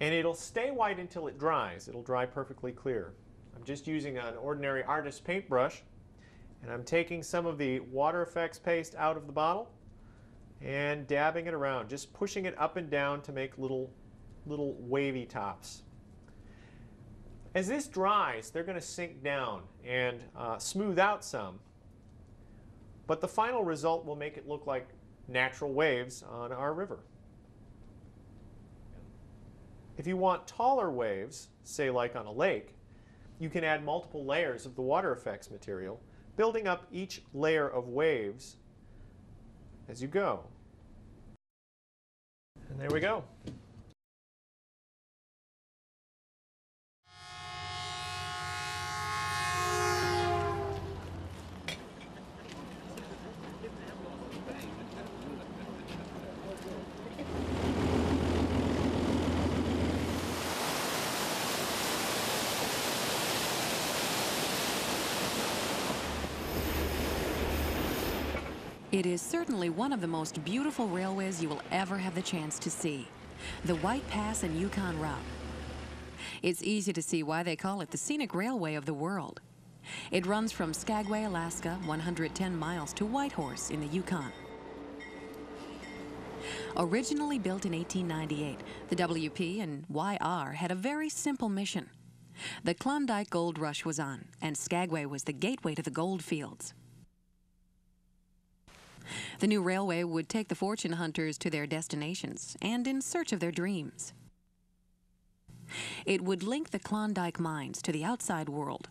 And it'll stay white until it dries. It'll dry perfectly clear. I'm just using an ordinary artist paintbrush. And I'm taking some of the Water Effects paste out of the bottle and dabbing it around, just pushing it up and down to make little, little wavy tops. As this dries, they're going to sink down and uh, smooth out some. But the final result will make it look like natural waves on our river. If you want taller waves, say like on a lake, you can add multiple layers of the water effects material, building up each layer of waves as you go. And there we go. It is certainly one of the most beautiful railways you will ever have the chance to see. The White Pass and Yukon Route. It's easy to see why they call it the scenic railway of the world. It runs from Skagway, Alaska, 110 miles to Whitehorse in the Yukon. Originally built in 1898, the WP and YR had a very simple mission. The Klondike Gold Rush was on, and Skagway was the gateway to the gold fields. The new railway would take the fortune hunters to their destinations and in search of their dreams. It would link the Klondike mines to the outside world.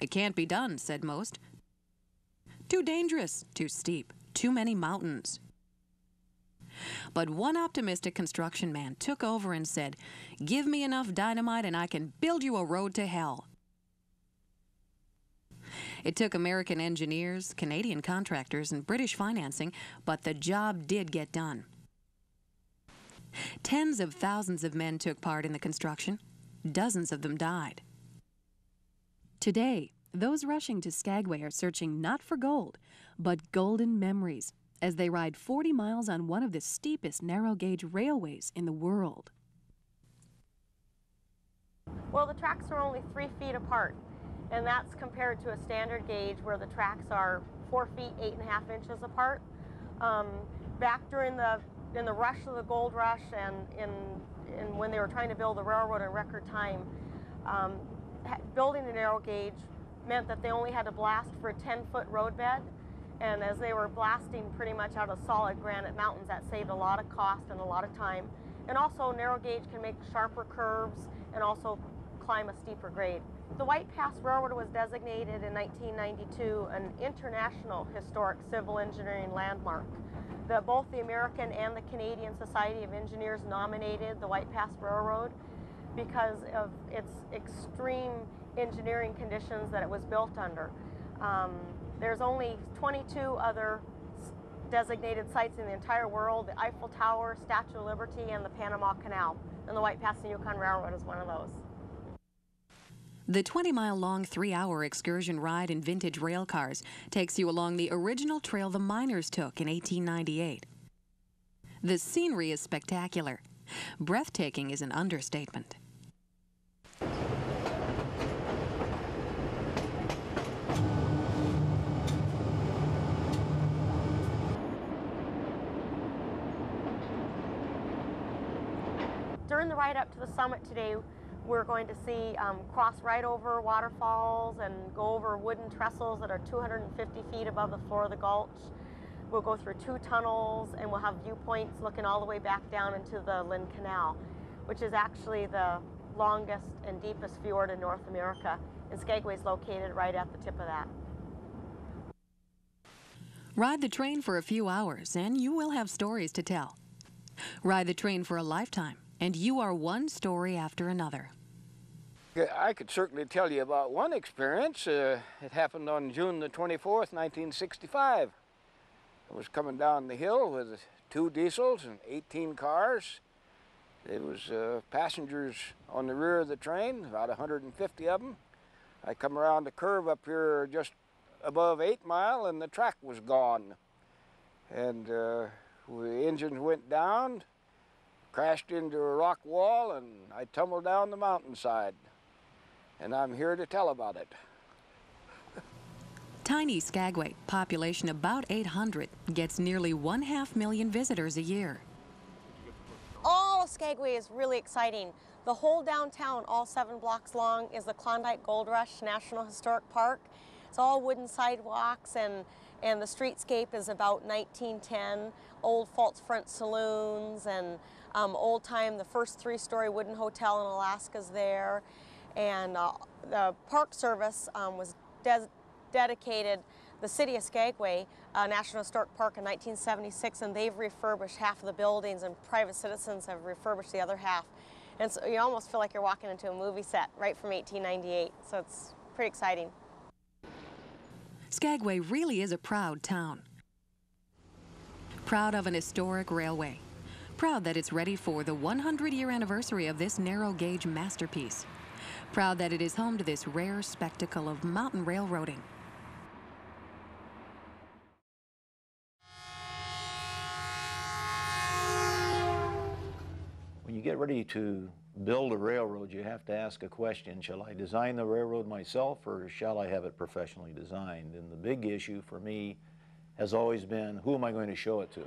It can't be done, said most. Too dangerous, too steep, too many mountains. But one optimistic construction man took over and said, Give me enough dynamite and I can build you a road to hell. It took American engineers, Canadian contractors, and British financing, but the job did get done. Tens of thousands of men took part in the construction. Dozens of them died. Today, those rushing to Skagway are searching not for gold, but golden memories as they ride 40 miles on one of the steepest narrow gauge railways in the world. Well, the tracks are only three feet apart, and that's compared to a standard gauge where the tracks are four feet, eight and a half inches apart. Um, back during the in the rush of the gold rush and in, in when they were trying to build the railroad in record time, um, building a narrow gauge meant that they only had to blast for a 10 foot roadbed and as they were blasting pretty much out of solid granite mountains, that saved a lot of cost and a lot of time. And also narrow gauge can make sharper curves and also climb a steeper grade. The White Pass Railroad was designated in 1992 an International Historic Civil Engineering Landmark. The, both the American and the Canadian Society of Engineers nominated the White Pass Railroad because of its extreme engineering conditions that it was built under. Um, there's only 22 other designated sites in the entire world, the Eiffel Tower, Statue of Liberty, and the Panama Canal. And the White Pass and Yukon Railroad is one of those. The 20 mile long, three hour excursion ride in vintage rail cars takes you along the original trail the miners took in 1898. The scenery is spectacular. Breathtaking is an understatement. during the ride up to the summit today, we're going to see um, cross right over waterfalls and go over wooden trestles that are 250 feet above the floor of the gulch. We'll go through two tunnels and we'll have viewpoints looking all the way back down into the Lynn Canal, which is actually the longest and deepest fjord in North America. And Skagway is located right at the tip of that. Ride the train for a few hours and you will have stories to tell. Ride the train for a lifetime and you are one story after another. I could certainly tell you about one experience. Uh, it happened on June the 24th, 1965. I was coming down the hill with two diesels and 18 cars. There was uh, passengers on the rear of the train, about 150 of them. I come around the curve up here just above 8 Mile and the track was gone. And uh, the engines went down, crashed into a rock wall, and I tumbled down the mountainside. And I'm here to tell about it. Tiny Skagway, population about 800, gets nearly one half million visitors a year. All of Skagway is really exciting. The whole downtown, all seven blocks long, is the Klondike Gold Rush National Historic Park. It's all wooden sidewalks and, and the streetscape is about 1910, old false front saloons and um, old time, the first three-story wooden hotel in Alaska is there. And uh, the Park Service um, was de dedicated the city of Skagway uh, National Historic Park in 1976, and they've refurbished half of the buildings, and private citizens have refurbished the other half. And so you almost feel like you're walking into a movie set right from 1898. So it's pretty exciting. Skagway really is a proud town. Proud of an historic railway Proud that it's ready for the 100 year anniversary of this narrow gauge masterpiece proud that it is home to this rare spectacle of mountain railroading. When you get ready to build a railroad, you have to ask a question, shall I design the railroad myself or shall I have it professionally designed? And the big issue for me has always been, who am I going to show it to?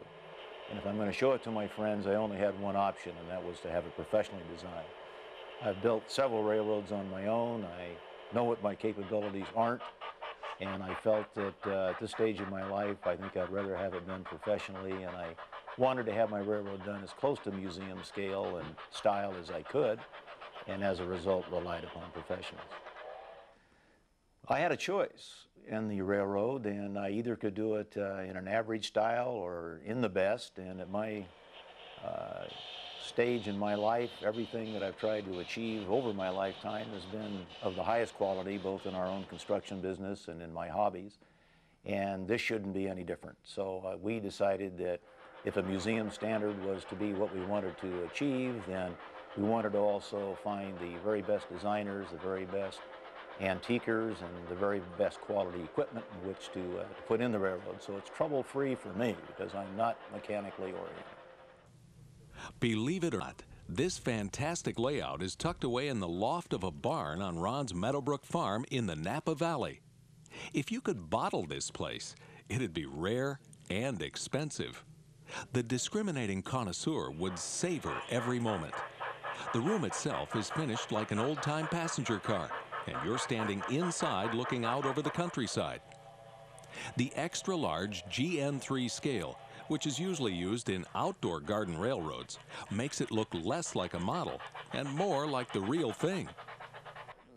And if I'm going to show it to my friends, I only had one option, and that was to have it professionally designed. I've built several railroads on my own. I know what my capabilities aren't, and I felt that uh, at this stage in my life, I think I'd rather have it done professionally, and I wanted to have my railroad done as close to museum scale and style as I could, and as a result, relied upon professionals. I had a choice in the railroad, and I either could do it uh, in an average style or in the best, and at my uh, stage in my life, everything that I've tried to achieve over my lifetime has been of the highest quality, both in our own construction business and in my hobbies. And this shouldn't be any different. So uh, we decided that if a museum standard was to be what we wanted to achieve, then we wanted to also find the very best designers, the very best antiquers, and the very best quality equipment in which to, uh, to put in the railroad. So it's trouble-free for me because I'm not mechanically oriented. Believe it or not, this fantastic layout is tucked away in the loft of a barn on Ron's Meadowbrook farm in the Napa Valley. If you could bottle this place, it'd be rare and expensive. The discriminating connoisseur would savor every moment. The room itself is finished like an old-time passenger car, and you're standing inside looking out over the countryside. The extra-large GN3 scale which is usually used in outdoor garden railroads, makes it look less like a model and more like the real thing.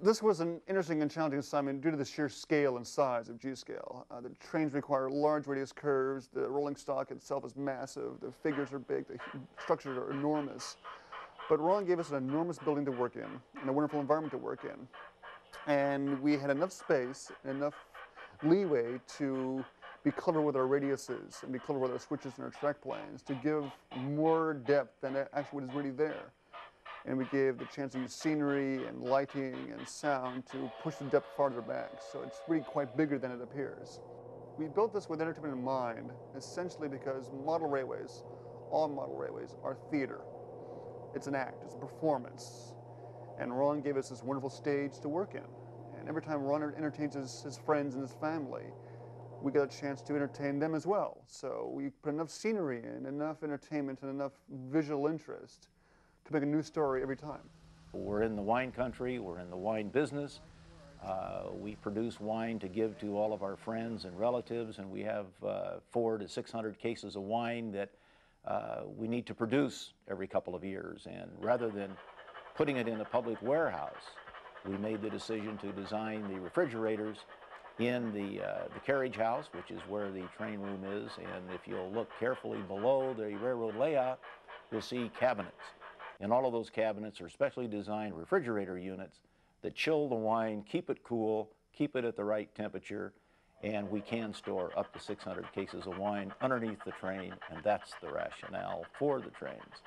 This was an interesting and challenging assignment due to the sheer scale and size of G-scale. Uh, the trains require large radius curves, the rolling stock itself is massive, the figures are big, the structures are enormous. But Ron gave us an enormous building to work in and a wonderful environment to work in. And we had enough space, and enough leeway to be clever with our radiuses and be clever with our switches and our track planes to give more depth than actually what is really there. And we gave the chance to use scenery and lighting and sound to push the depth farther back. So it's really quite bigger than it appears. We built this with entertainment in mind, essentially because model railways, all model railways, are theater. It's an act, it's a performance. And Ron gave us this wonderful stage to work in. And every time Ron entertains his, his friends and his family, we got a chance to entertain them as well. So we put enough scenery in, enough entertainment, and enough visual interest to make a new story every time. We're in the wine country, we're in the wine business. Uh, we produce wine to give to all of our friends and relatives, and we have uh, four to 600 cases of wine that uh, we need to produce every couple of years. And rather than putting it in a public warehouse, we made the decision to design the refrigerators in the, uh, the carriage house, which is where the train room is. And if you'll look carefully below the railroad layout, you'll see cabinets. And all of those cabinets are specially designed refrigerator units that chill the wine, keep it cool, keep it at the right temperature, and we can store up to 600 cases of wine underneath the train, and that's the rationale for the trains.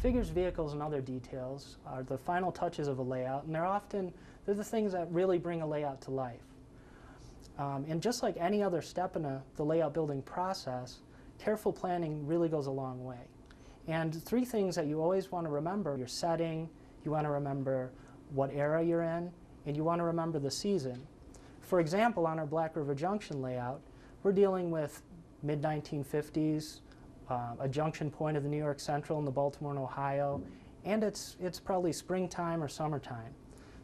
Figures, vehicles, and other details are the final touches of a layout, and they're often they're the things that really bring a layout to life. Um, and just like any other step in a, the layout building process, careful planning really goes a long way. And three things that you always want to remember, your setting, you want to remember what era you're in, and you want to remember the season. For example, on our Black River Junction layout, we're dealing with mid-1950s, uh, a junction point of the New York Central and the Baltimore and Ohio, and it's, it's probably springtime or summertime.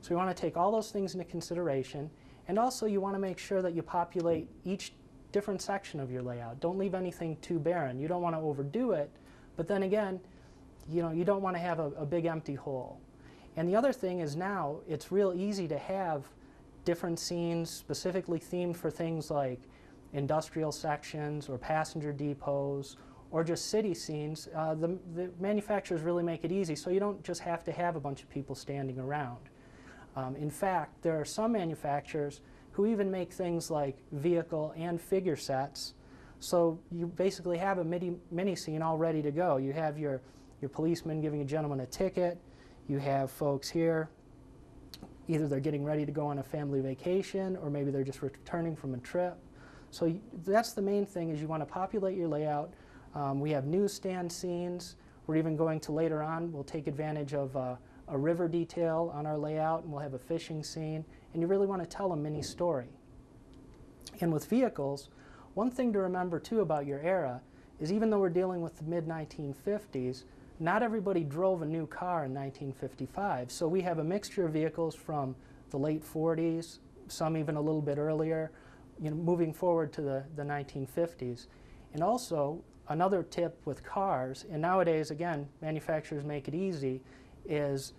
So you want to take all those things into consideration, and also you want to make sure that you populate each different section of your layout. Don't leave anything too barren. You don't want to overdo it, but then again, you know, you don't want to have a, a big empty hole. And the other thing is now, it's real easy to have different scenes specifically themed for things like industrial sections or passenger depots or just city scenes, uh, the, the, manufacturers really make it easy so you don't just have to have a bunch of people standing around. Um, in fact, there are some manufacturers who even make things like vehicle and figure sets. So you basically have a mini, mini scene all ready to go. You have your, your policeman giving a gentleman a ticket. You have folks here, either they're getting ready to go on a family vacation or maybe they're just returning from a trip. So that's the main thing is you want to populate your layout. Um, we have newsstand scenes. We're even going to later on, we'll take advantage of uh, a river detail on our layout and we'll have a fishing scene. And you really want to tell a mini story. And with vehicles, one thing to remember too about your era is even though we're dealing with the mid 1950s, not everybody drove a new car in 1955. So we have a mixture of vehicles from the late 40s, some even a little bit earlier, you know, moving forward to the, the 1950s. And also, another tip with cars, and nowadays, again, manufacturers make it easy, is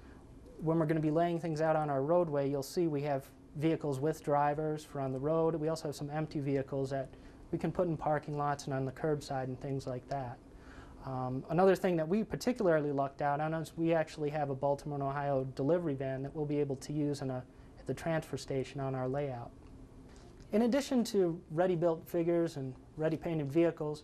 when we're going to be laying things out on our roadway, you'll see we have vehicles with drivers for on the road. We also have some empty vehicles that we can put in parking lots and on the curbside and things like that. Um, another thing that we particularly lucked out on is we actually have a Baltimore and Ohio delivery van that we'll be able to use a, at the transfer station on our layout. In addition to ready-built figures and ready-painted vehicles,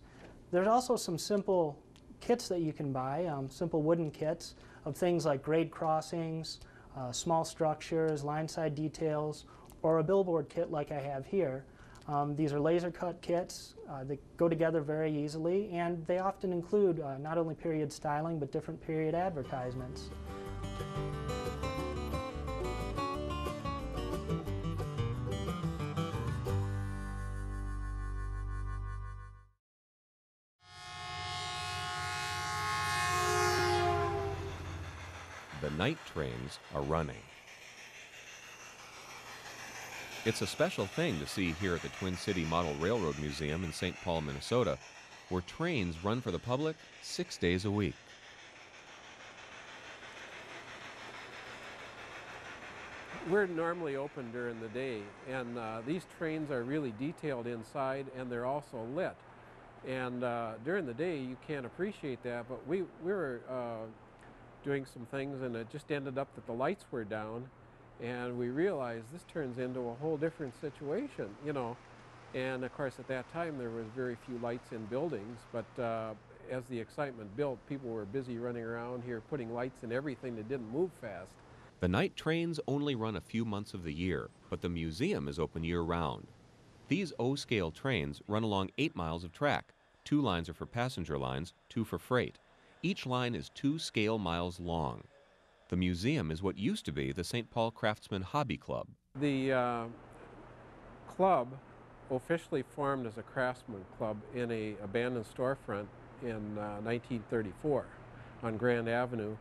there's also some simple kits that you can buy, um, simple wooden kits of things like grade crossings, uh, small structures, line side details, or a billboard kit like I have here. Um, these are laser cut kits uh, that go together very easily, and they often include uh, not only period styling but different period advertisements. Night trains are running. It's a special thing to see here at the Twin City Model Railroad Museum in St. Paul, Minnesota, where trains run for the public six days a week. We're normally open during the day, and uh, these trains are really detailed inside, and they're also lit. And uh, during the day, you can't appreciate that, but we, we were uh, doing some things, and it just ended up that the lights were down, and we realized this turns into a whole different situation, you know. And of course, at that time, there was very few lights in buildings, but uh, as the excitement built, people were busy running around here putting lights in everything that didn't move fast. The night trains only run a few months of the year, but the museum is open year round. These O scale trains run along eight miles of track. Two lines are for passenger lines, two for freight. Each line is two scale miles long. The museum is what used to be the St. Paul Craftsman Hobby Club. The uh, club officially formed as a craftsman club in a abandoned storefront in uh, 1934 on Grand Avenue.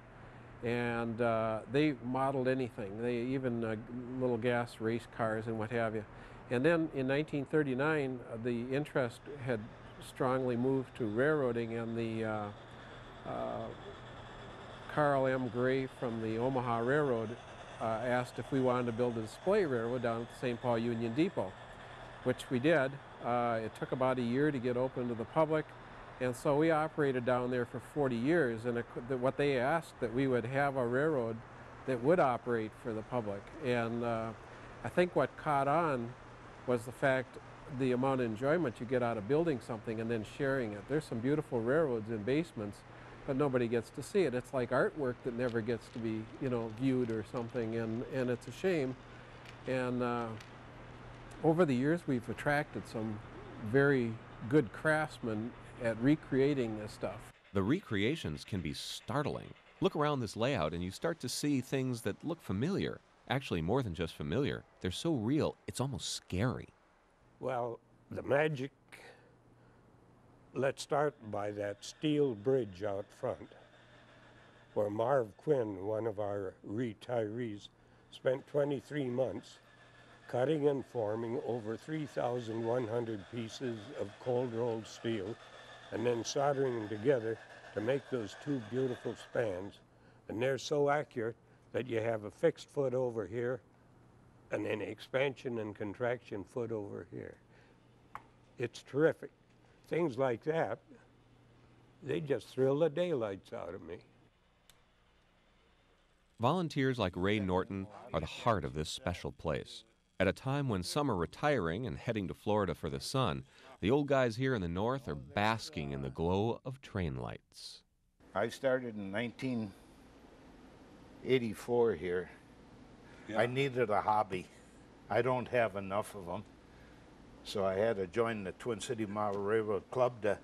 And uh, they modeled anything. They even uh, little gas race cars and what have you. And then in 1939, uh, the interest had strongly moved to railroading, and the uh, Carl M. Gray from the Omaha Railroad uh, asked if we wanted to build a display railroad down at the St. Paul Union Depot, which we did. Uh, it took about a year to get open to the public, and so we operated down there for 40 years. And what they asked that we would have a railroad that would operate for the public. And uh, I think what caught on was the fact the amount of enjoyment you get out of building something and then sharing it. There's some beautiful railroads in basements but nobody gets to see it. It's like artwork that never gets to be, you know, viewed or something, and, and it's a shame. And uh, over the years, we've attracted some very good craftsmen at recreating this stuff. The recreations can be startling. Look around this layout and you start to see things that look familiar. Actually, more than just familiar, they're so real, it's almost scary. Well, the magic Let's start by that steel bridge out front, where Marv Quinn, one of our retirees, spent 23 months cutting and forming over 3,100 pieces of cold rolled steel and then soldering them together to make those two beautiful spans. And they're so accurate that you have a fixed foot over here and an expansion and contraction foot over here. It's terrific things like that, they just thrill the daylights out of me. Volunteers like Ray Norton are the heart of this special place. At a time when some are retiring and heading to Florida for the sun, the old guys here in the north are basking in the glow of train lights. I started in 1984 here. Yeah. I needed a hobby. I don't have enough of them. So I had to join the Twin City Model Railroad Club to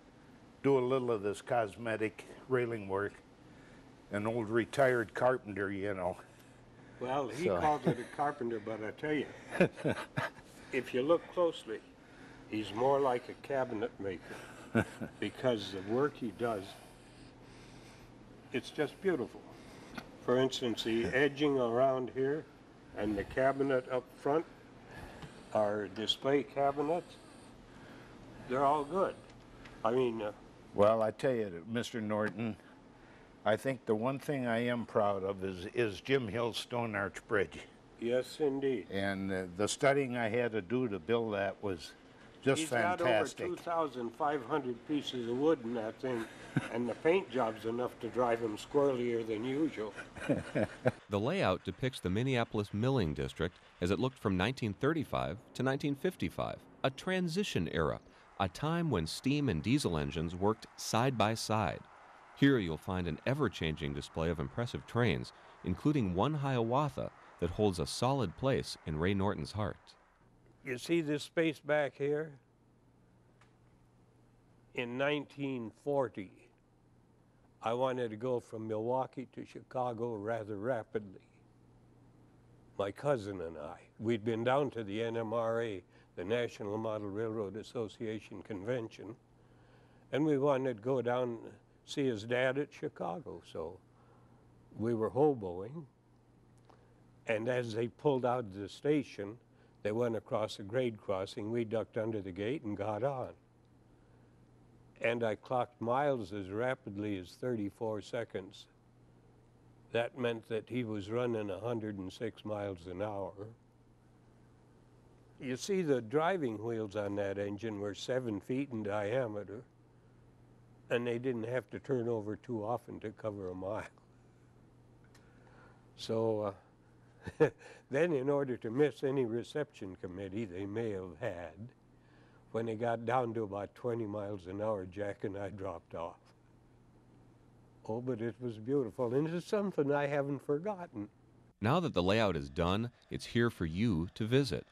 do a little of this cosmetic railing work. An old retired carpenter, you know. Well, he So- calls it a carpenter, but I tell you, if you look closely, he's more like a cabinet maker because the work he does, it's just beautiful. For instance, the edging around here and the cabinet up front are display cabinets. They're all good. I mean, uh, Well, I tell you, Mr. Norton, I think the one thing I am proud of is, is Jim Hill's Stone Arch Bridge. yes, indeed. And uh, the studying I had to do to build that was just He's fantastic. got over 2,500 pieces of wood in that thing, and the paint job's enough to drive him squirrelier than usual. The layout depicts the Minneapolis milling district as it looked from 1935 to 1955, a transition era, a time when steam and diesel engines worked side by side. Here you'll find an ever changing display of impressive trains, including one Hiawatha that holds a solid place in Ray Norton's heart. You see this space back here? In 1940, I wanted to go from Milwaukee to Chicago rather rapidly. My cousin and I, we'd been down to the NMRA, the National Model Railroad Association convention, and we wanted to go down see his dad at Chicago. So we were hoboing, and as they pulled out of the station, they went across a grade crossing. We ducked under the gate and got on. And I clocked miles as rapidly as 34 seconds. That meant that he was running 106 miles an hour. You see, the driving wheels on that engine were seven feet in diameter, and they didn't have to turn over too often to cover a mile. So, uh, then, in order to miss any reception committee they may have had, when they got down to about 20 miles an hour, Jack and I dropped off. Oh, but it was beautiful, and it's something I haven't forgotten. Now that the layout is done, it's here for you to visit.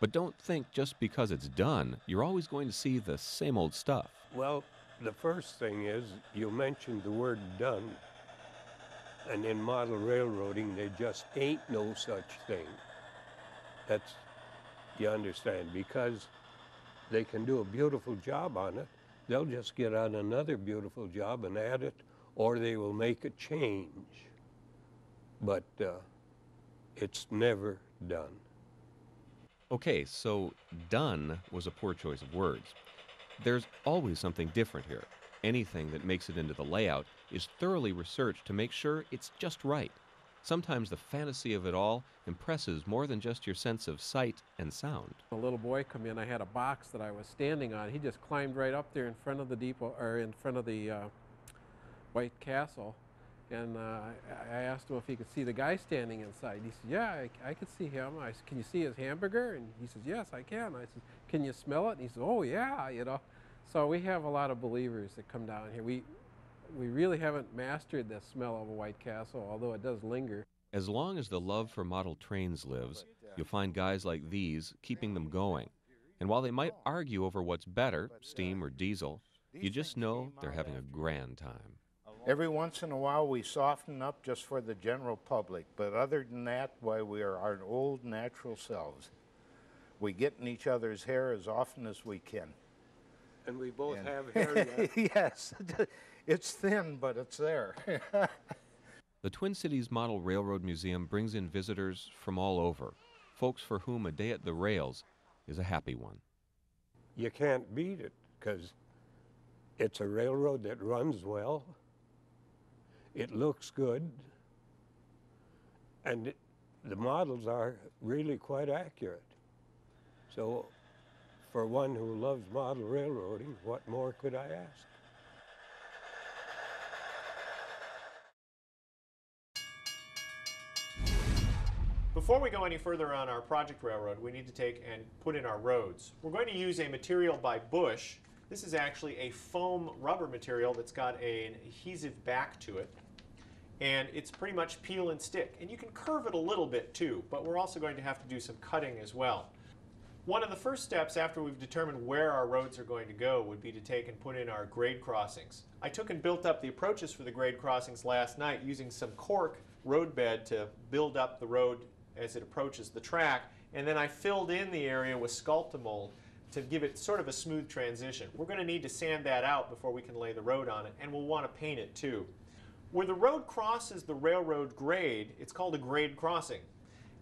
But don't think just because it's done, you're always going to see the same old stuff. Well, the first thing is you mentioned the word done, and in model railroading, there just ain't no such thing. That's, you understand, because they can do a beautiful job on it, they'll just get on another beautiful job and add it, or they will make a change. But uh, it's never done. Okay, so done was a poor choice of words. There's always something different here. Anything that makes it into the layout is thoroughly researched to make sure it's just right. Sometimes the fantasy of it all impresses more than just your sense of sight and sound. A little boy come in. I had a box that I was standing on. He just climbed right up there in front of the depot or in front of the uh, White Castle, and uh, I- asked him if he could see the guy standing inside. He said, "Yeah, I, I could see him." I said, "Can you see his hamburger?" And he says, "Yes, I can." I said, "Can you smell it?" And he said, "Oh yeah," you know. So we have a lot of believers that come down here. We we really haven't mastered the smell of a White Castle, although it does linger. As long as the love for model trains lives, you'll find guys like these keeping them going. And while they might argue over what's better, steam or diesel, you just know they're having a grand time. Every once in a while, we soften up just for the general public, but other than that, why, we are our old natural selves. We get in each other's hair as often as we can. And we both And- have hair yes, it's thin, but it's there. The Twin Cities Model Railroad Museum brings in visitors from all over, folks for whom a day at the rails is a happy one. you can't beat it because it's a railroad that runs well. It looks good. And it, the models are really quite accurate. So, for one who loves model railroading, what more could I ask? Before we go any further on our project railroad, we need to take and put in our roads. We're going to use a material by Busch. This is actually a foam rubber material that's got an adhesive back to it. And it's pretty much peel and stick. And you can curve it a little bit too, but we're also going to have to do some cutting as well. One of the first steps after we've determined where our roads are going to go would be to take and put in our grade crossings. I took and built up the approaches for the grade crossings last night using some cork road bed to build up the road as it approaches the track, and then I filled in the area with Sculptamold to give it sort of a smooth transition. We're going to need to sand that out before we can lay the road on it, and we'll want to paint it too. Where the road crosses the railroad grade, it's called a grade crossing.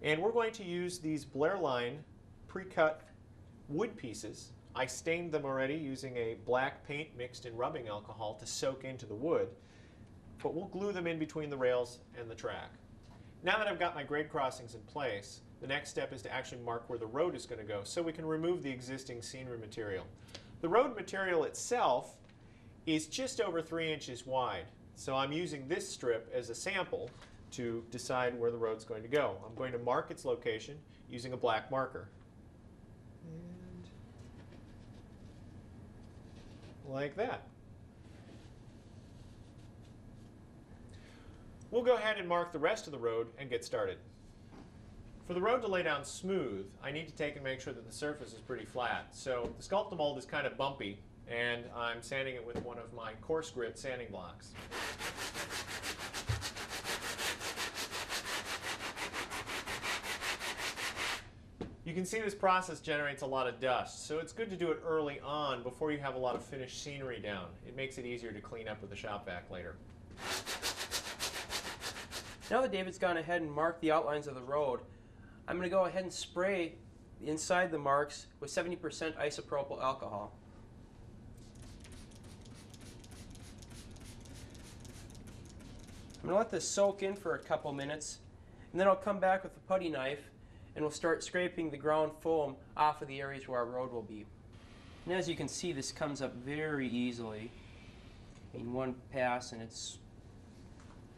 And we're going to use these Blair Line pre-cut wood pieces. I stained them already using a black paint mixed in rubbing alcohol to soak into the wood, but we'll glue them in between the rails and the track. Now that I've got my grade crossings in place, the next step is to actually mark where the road is going to go so we can remove the existing scenery material. The road material itself is just over three inches wide. So I'm using this strip as a sample to decide where the road's going to go. I'm going to mark its location using a black marker. And like that. We'll go ahead and mark the rest of the road and get started. For the road to lay down smooth, I need to take and make sure that the surface is pretty flat. So the Sculptamold is kind of bumpy, and I'm sanding it with one of my coarse grit sanding blocks. You can see this process generates a lot of dust, so it's good to do it early on before you have a lot of finished scenery down. It makes it easier to clean up with the shop vac later. Now that David's gone ahead and marked the outlines of the road, I'm going to go ahead and spray inside the marks with 70% isopropyl alcohol. I'm going to let this soak in for a couple minutes, and then I'll come back with a putty knife and we'll start scraping the ground foam off of the areas where our road will be. And as you can see, this comes up very easily in one pass, and it's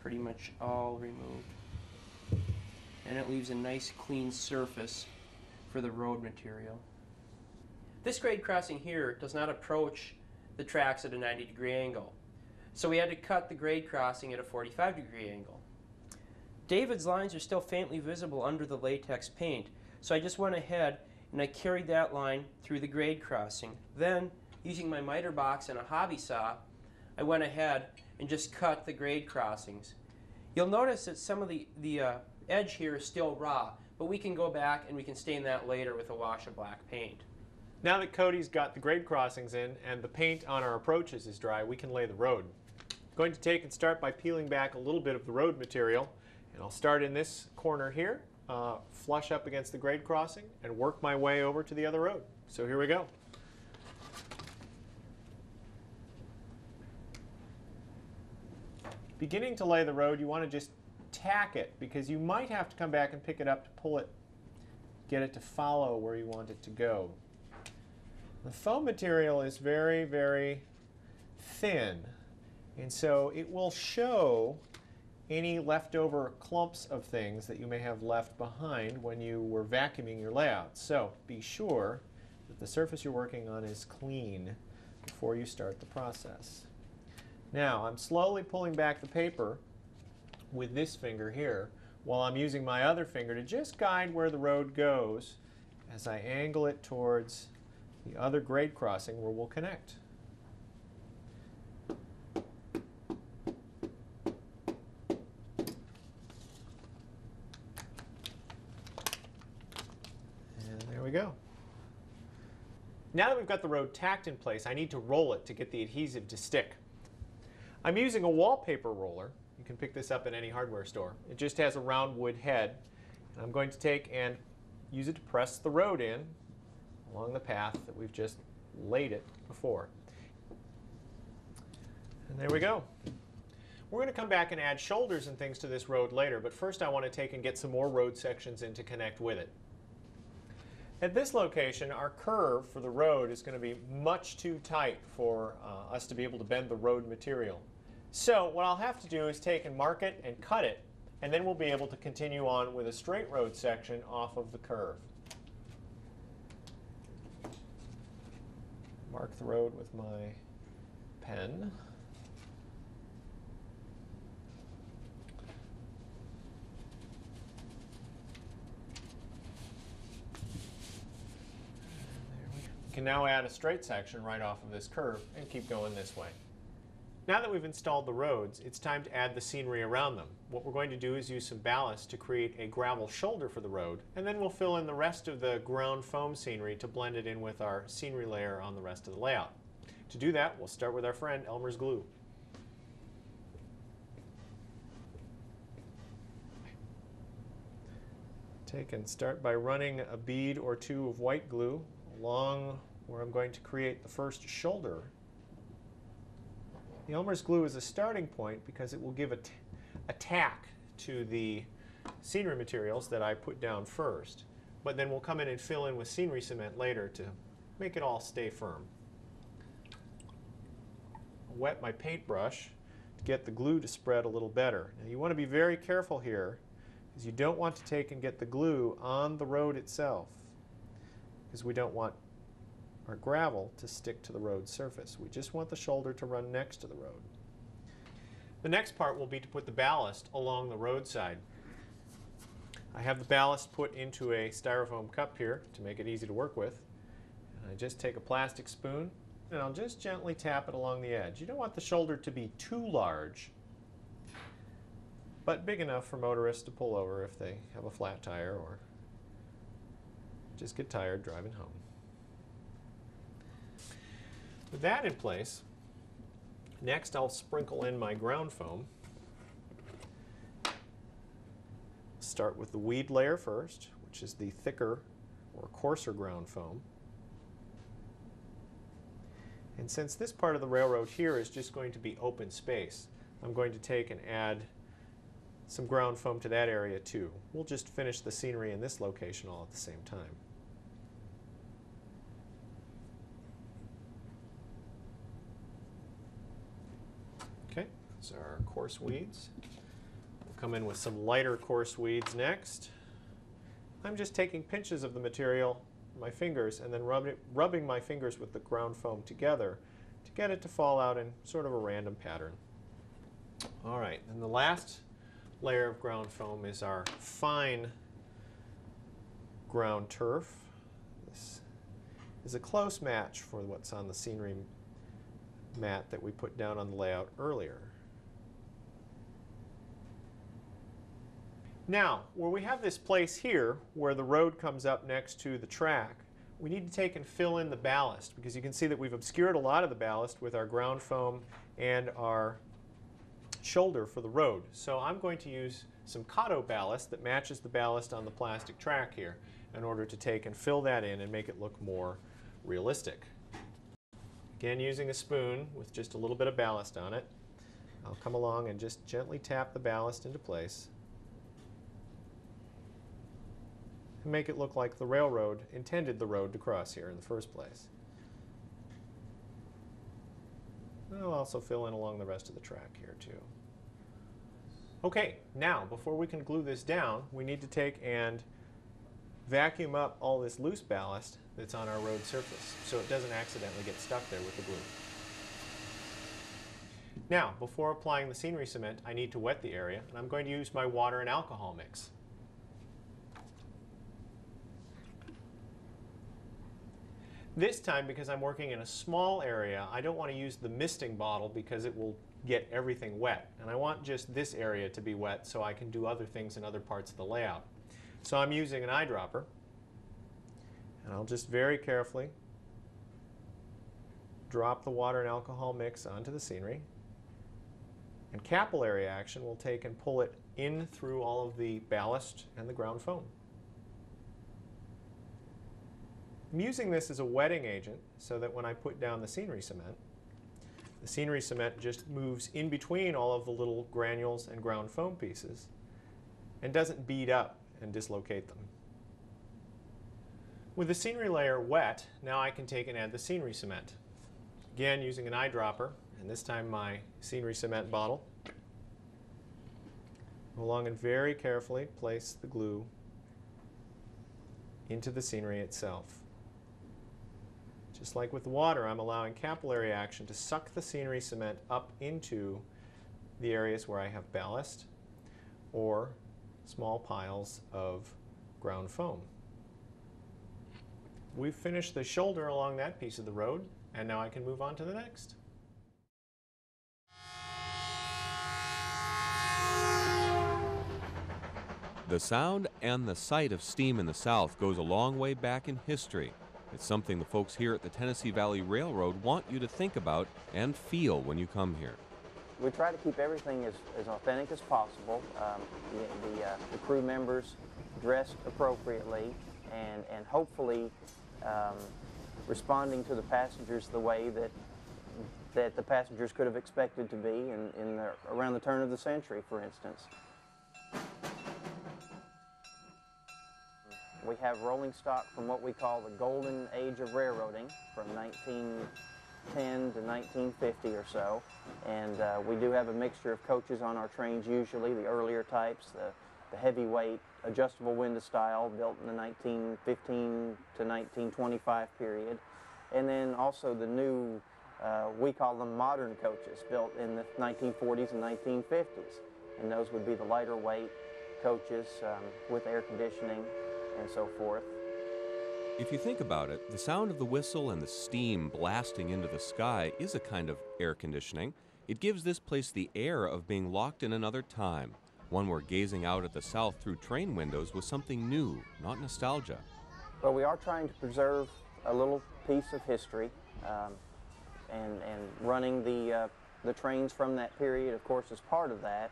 pretty much all removed. And it leaves a nice clean surface for the road material. This grade crossing here does not approach the tracks at a 90 degree angle. So we had to cut the grade crossing at a 45 degree angle. David's lines are still faintly visible under the latex paint, so I just went ahead and I carried that line through the grade crossing. Then, using my miter box and a hobby saw, I went ahead and just cut the grade crossings. You'll notice that some of the, the uh, edge here is still raw, but we can go back and we can stain that later with a wash of black paint. Now that Cody's got the grade crossings in and the paint on our approaches is dry, we can lay the road. I'm going to take and start by peeling back a little bit of the road material and I'll start in this corner here, uh, flush up against the grade crossing, and work my way over to the other road. So here we go. Beginning to lay the road, you want to just tack it because you might have to come back and pick it up to pull it, get it to follow where you want it to go. The foam material is very, very thin, and so it will show any leftover clumps of things that you may have left behind when you were vacuuming your layout. So be sure that the surface you're working on is clean before you start the process. Now I'm slowly pulling back the paper with this finger here while I'm using my other finger to just guide where the road goes as I angle it towards the other grade crossing where we'll connect. And there we go. Now that we've got the road tacked in place, I need to roll it to get the adhesive to stick. I'm using a wallpaper roller. You can pick this up at any hardware store. It just has a round wood head. And I'm going to take and use it to press the road in along the path that we've just laid it before. And there we go. We're going to come back and add shoulders and things to this road later, but first I want to take and get some more road sections in to connect with it. At this location, our curve for the road is going to be much too tight for uh, us to be able to bend the road material. So what I'll have to do is take and mark it and cut it, and then we'll be able to continue on with a straight road section off of the curve. Mark the road with my pen. Can now add a straight section right off of this curve and keep going this way. Now that we've installed the roads, it's time to add the scenery around them. What we're going to do is use some ballast to create a gravel shoulder for the road, and then we'll fill in the rest of the ground foam scenery to blend it in with our scenery layer on the rest of the layout. To do that, we'll start with our friend Elmer's glue. Take and start by running a bead or two of white glue along where I'm going to create the first shoulder the Elmer's glue is a starting point because it will give a, tack to the scenery materials that I put down first. But then we'll come in and fill in with scenery cement later to make it all stay firm. Wet my paintbrush to get the glue to spread a little better. Now you want to be very careful here because you don't want to take and get the glue on the road itself because we don't want our gravel to stick to the road surface. We just want the shoulder to run next to the road. The next part will be to put the ballast along the roadside. I have the ballast put into a styrofoam cup here to make it easy to work with. And I just take a plastic spoon and I'll just gently tap it along the edge. You don't want the shoulder to be too large, but big enough for motorists to pull over if they have a flat tire or just get tired driving home. With that in place, next I'll sprinkle in my ground foam. Start with the weed layer first, which is the thicker or coarser ground foam. And since this part of the railroad here is just going to be open space, I'm going to take and add some ground foam to that area too. We'll just finish the scenery in this location all at the same time. Are coarse weeds. We'll come in with some lighter coarse weeds next. I'm just taking pinches of the material, my fingers, and then rubbing my fingers with the ground foam together to get it to fall out in sort of a random pattern. All right, and the last layer of ground foam is our fine ground turf. This is a close match for what's on the scenery mat that we put down on the layout earlier. Now, where we have this place here where the road comes up next to the track, we need to take and fill in the ballast because you can see that we've obscured a lot of the ballast with our ground foam and our shoulder for the road. So I'm going to use some Kato ballast that matches the ballast on the plastic track here in order to take and fill that in and make it look more realistic. Again, using a spoon with just a little bit of ballast on it, I'll come along and just gently tap the ballast into place. and make it look like the railroad intended the road to cross here in the first place. I'll also fill in along the rest of the track here too. Okay, now before we can glue this down, we need to take and vacuum up all this loose ballast that's on our road surface so it doesn't accidentally get stuck there with the glue. Now, before applying the scenery cement, I need to wet the area, and I'm going to use my water and alcohol mix. This time, because I'm working in a small area, I don't want to use the misting bottle because it will get everything wet. And I want just this area to be wet so I can do other things in other parts of the layout. So I'm using an eyedropper. And I'll just very carefully drop the water and alcohol mix onto the scenery. And capillary action will take and pull it in through all of the ballast and the ground foam. I'm using this as a wetting agent so that when I put down the scenery cement, the scenery cement just moves in between all of the little granules and ground foam pieces and doesn't bead up and dislocate them. With the scenery layer wet, now I can take and add the scenery cement. Again, using an eyedropper, and this time my scenery cement bottle. Go along and very carefully place the glue into the scenery itself. Just like with water, I'm allowing capillary action to suck the scenery cement up into the areas where I have ballast or small piles of ground foam. We've finished the shoulder along that piece of the road, and now I can move on to the next. The sound and the sight of steam in the South goes a long way back in history. It's something the folks here at the Tennessee Valley Railroad want you to think about and feel when you come here. We try to keep everything as, as authentic as possible. Um, the, the, uh, the, crew members dressed appropriately and, and hopefully um, responding to the passengers the way that that the passengers could have expected to be in, in the, around the turn of the century, for instance. We have rolling stock from what we call the golden age of railroading from 1910 to 1950 or so. And uh, we do have a mixture of coaches on our trains usually, the earlier types, the, the heavyweight adjustable window style built in the 1915 to 1925 period. And then also the new, uh, we call them modern coaches, built in the 1940s and 1950s. And those would be the lighter weight coaches um, with air conditioning and so forth. If you think about it, the sound of the whistle and the steam blasting into the sky is a kind of air conditioning. It gives this place the air of being locked in another time, one where gazing out at the south through train windows was something new, not nostalgia. Well, we are trying to preserve a little piece of history, um, and, and running the, uh, the trains from that period, of course, is part of that.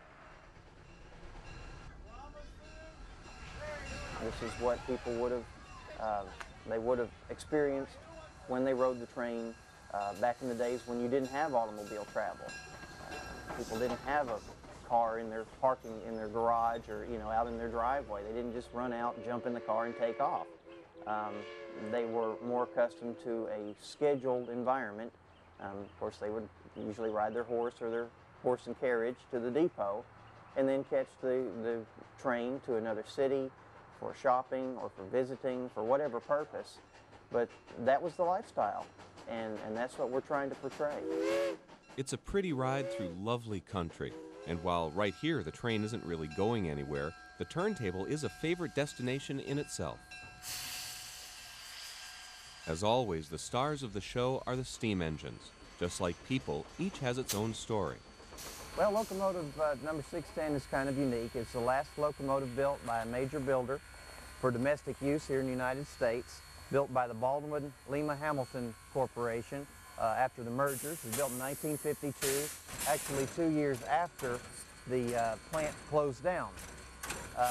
This is what people would have, uh, they would have experienced when they rode the train uh, back in the days when you didn't have automobile travel. Uh, people didn't have a car in their parking in their garage or you know out in their driveway. They didn't just run out, jump in the car, and take off. Um, they were more accustomed to a scheduled environment. Um, of course, they would usually ride their horse or their horse and carriage to the depot, and then catch the, the train to another city, for shopping or for visiting, for whatever purpose. But that was the lifestyle, and, and that's what we're trying to portray. It's a pretty ride through lovely country, and while right here the train isn't really going anywhere, the turntable is a favorite destination in itself. As always, the stars of the show are the steam engines. Just like people, each has its own story. Well, locomotive uh, number 610 is kind of unique. It's the last locomotive built by a major builder for domestic use here in the United States, built by the Baldwin Lima Hamilton Corporation uh, after the mergers. It was built in 1952, actually two years after the uh, plant closed down. Um,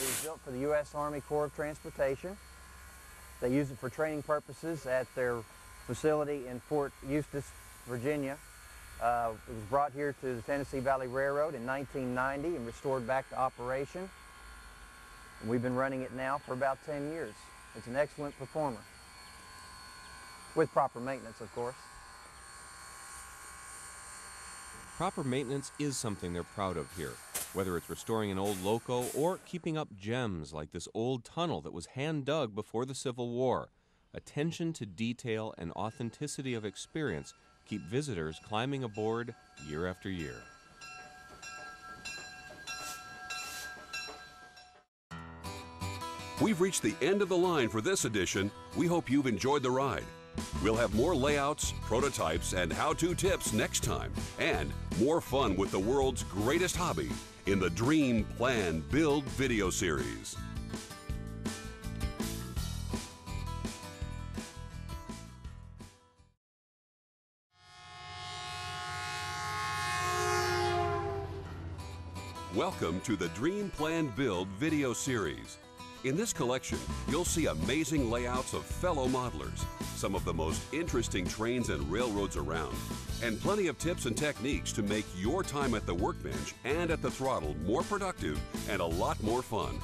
it was built for the U.S. Army Corps of Transportation. They use it for training purposes at their facility in Fort Eustis, Virginia. Uh, it was brought here to the Tennessee Valley Railroad in 1990 and restored back to operation. And we've been running it now for about 10 years. It's an excellent performer, with proper maintenance, of course. Proper maintenance is something they're proud of here, whether it's restoring an old loco or keeping up gems like this old tunnel that was hand dug before the Civil War. Attention to detail and authenticity of experience keep visitors climbing aboard year after year. We've reached the end of the line for this edition. We hope you've enjoyed the ride. We'll have more layouts, prototypes, and how to tips next time, and more fun with the world's greatest hobby in the Dream, Plan, Build video series. Welcome to the Dream Plan Build video series. In this collection, you'll see amazing layouts of fellow modelers, some of the most interesting trains and railroads around, and plenty of tips and techniques to make your time at the workbench and at the throttle more productive and a lot more fun.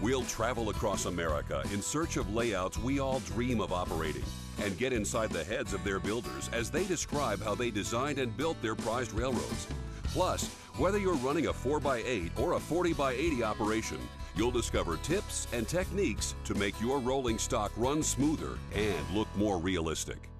We'll travel across America in search of layouts we all dream of operating and get inside the heads of their builders as they describe how they designed and built their prized railroads. Plus, whether you're running a 4x8 or a 40x80 operation, you'll discover tips and techniques to make your rolling stock run smoother and look more realistic.